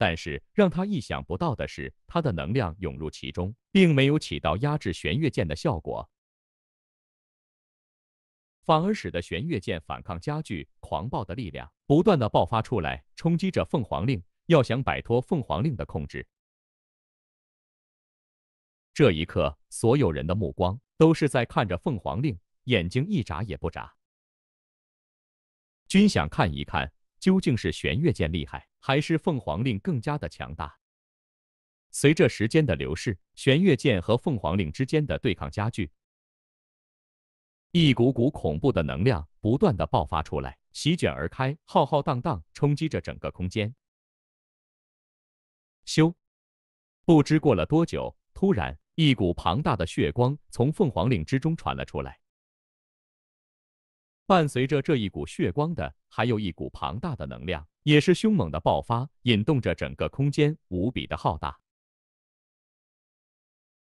但是让他意想不到的是，他的能量涌入其中，并没有起到压制玄月剑的效果，反而使得玄月剑反抗加剧，狂暴的力量不断的爆发出来，冲击着凤凰令，要想摆脱凤凰令的控制。这一刻，所有人的目光。都是在看着凤凰令，眼睛一眨也不眨。君想看一看，究竟是玄月剑厉害，还是凤凰令更加的强大？随着时间的流逝，玄月剑和凤凰令之间的对抗加剧，一股股恐怖的能量不断的爆发出来，席卷而开，浩浩荡荡，冲击着整个空间。咻！不知过了多久，突然。一股庞大的血光从凤凰令之中传了出来，伴随着这一股血光的，还有一股庞大的能量，也是凶猛的爆发，引动着整个空间，无比的浩大。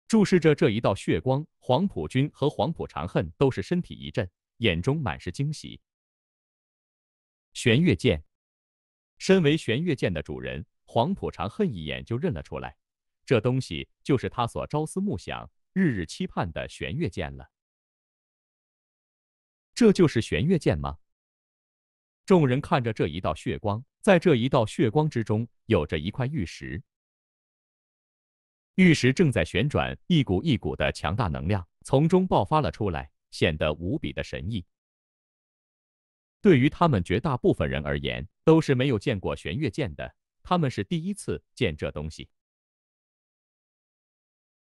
注视着这一道血光，黄埔军和黄埔长恨都是身体一震，眼中满是惊喜。玄月剑，身为玄月剑的主人，黄埔长恨一眼就认了出来。这东西就是他所朝思暮想、日日期盼的玄月剑了。这就是玄月剑吗？众人看着这一道血光，在这一道血光之中，有着一块玉石。玉石正在旋转，一股一股的强大能量从中爆发了出来，显得无比的神异。对于他们绝大部分人而言，都是没有见过玄月剑的，他们是第一次见这东西。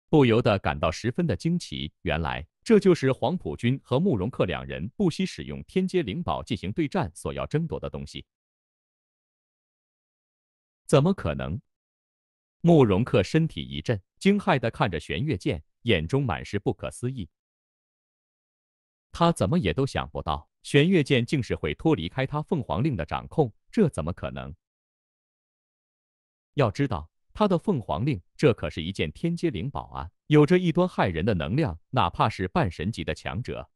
不由得感到十分的惊奇。原来这就是黄埔军和慕容克两人不惜使用天阶灵宝进行对战所要争夺的东西。怎么可能？慕容克身体一震，惊骇的看着玄月剑，眼中满是不可思议。他怎么也都想不到，玄月剑竟是会脱离开他凤凰令的掌控，这怎么可能？要知道。他的凤凰令，这可是一件天阶灵宝啊，有着一端骇人的能量，哪怕是半神级的强者，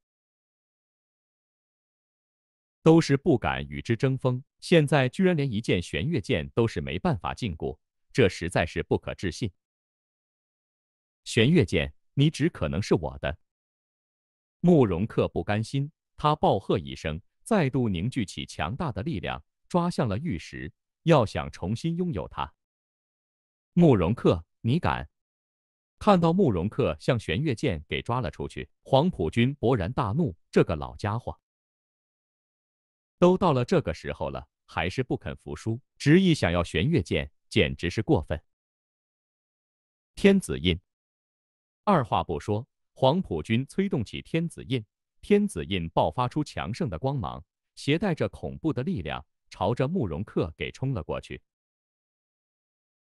都是不敢与之争锋。现在居然连一件玄月剑都是没办法禁锢，这实在是不可置信。玄月剑，你只可能是我的。慕容克不甘心，他暴喝一声，再度凝聚起强大的力量，抓向了玉石，要想重新拥有它。慕容克，你敢！看到慕容克向玄月剑给抓了出去，黄埔军勃然大怒。这个老家伙，都到了这个时候了，还是不肯服输，执意想要玄月剑，简直是过分。天子印，二话不说，黄埔军催动起天子印，天子印爆发出强盛的光芒，携带着恐怖的力量，朝着慕容克给冲了过去。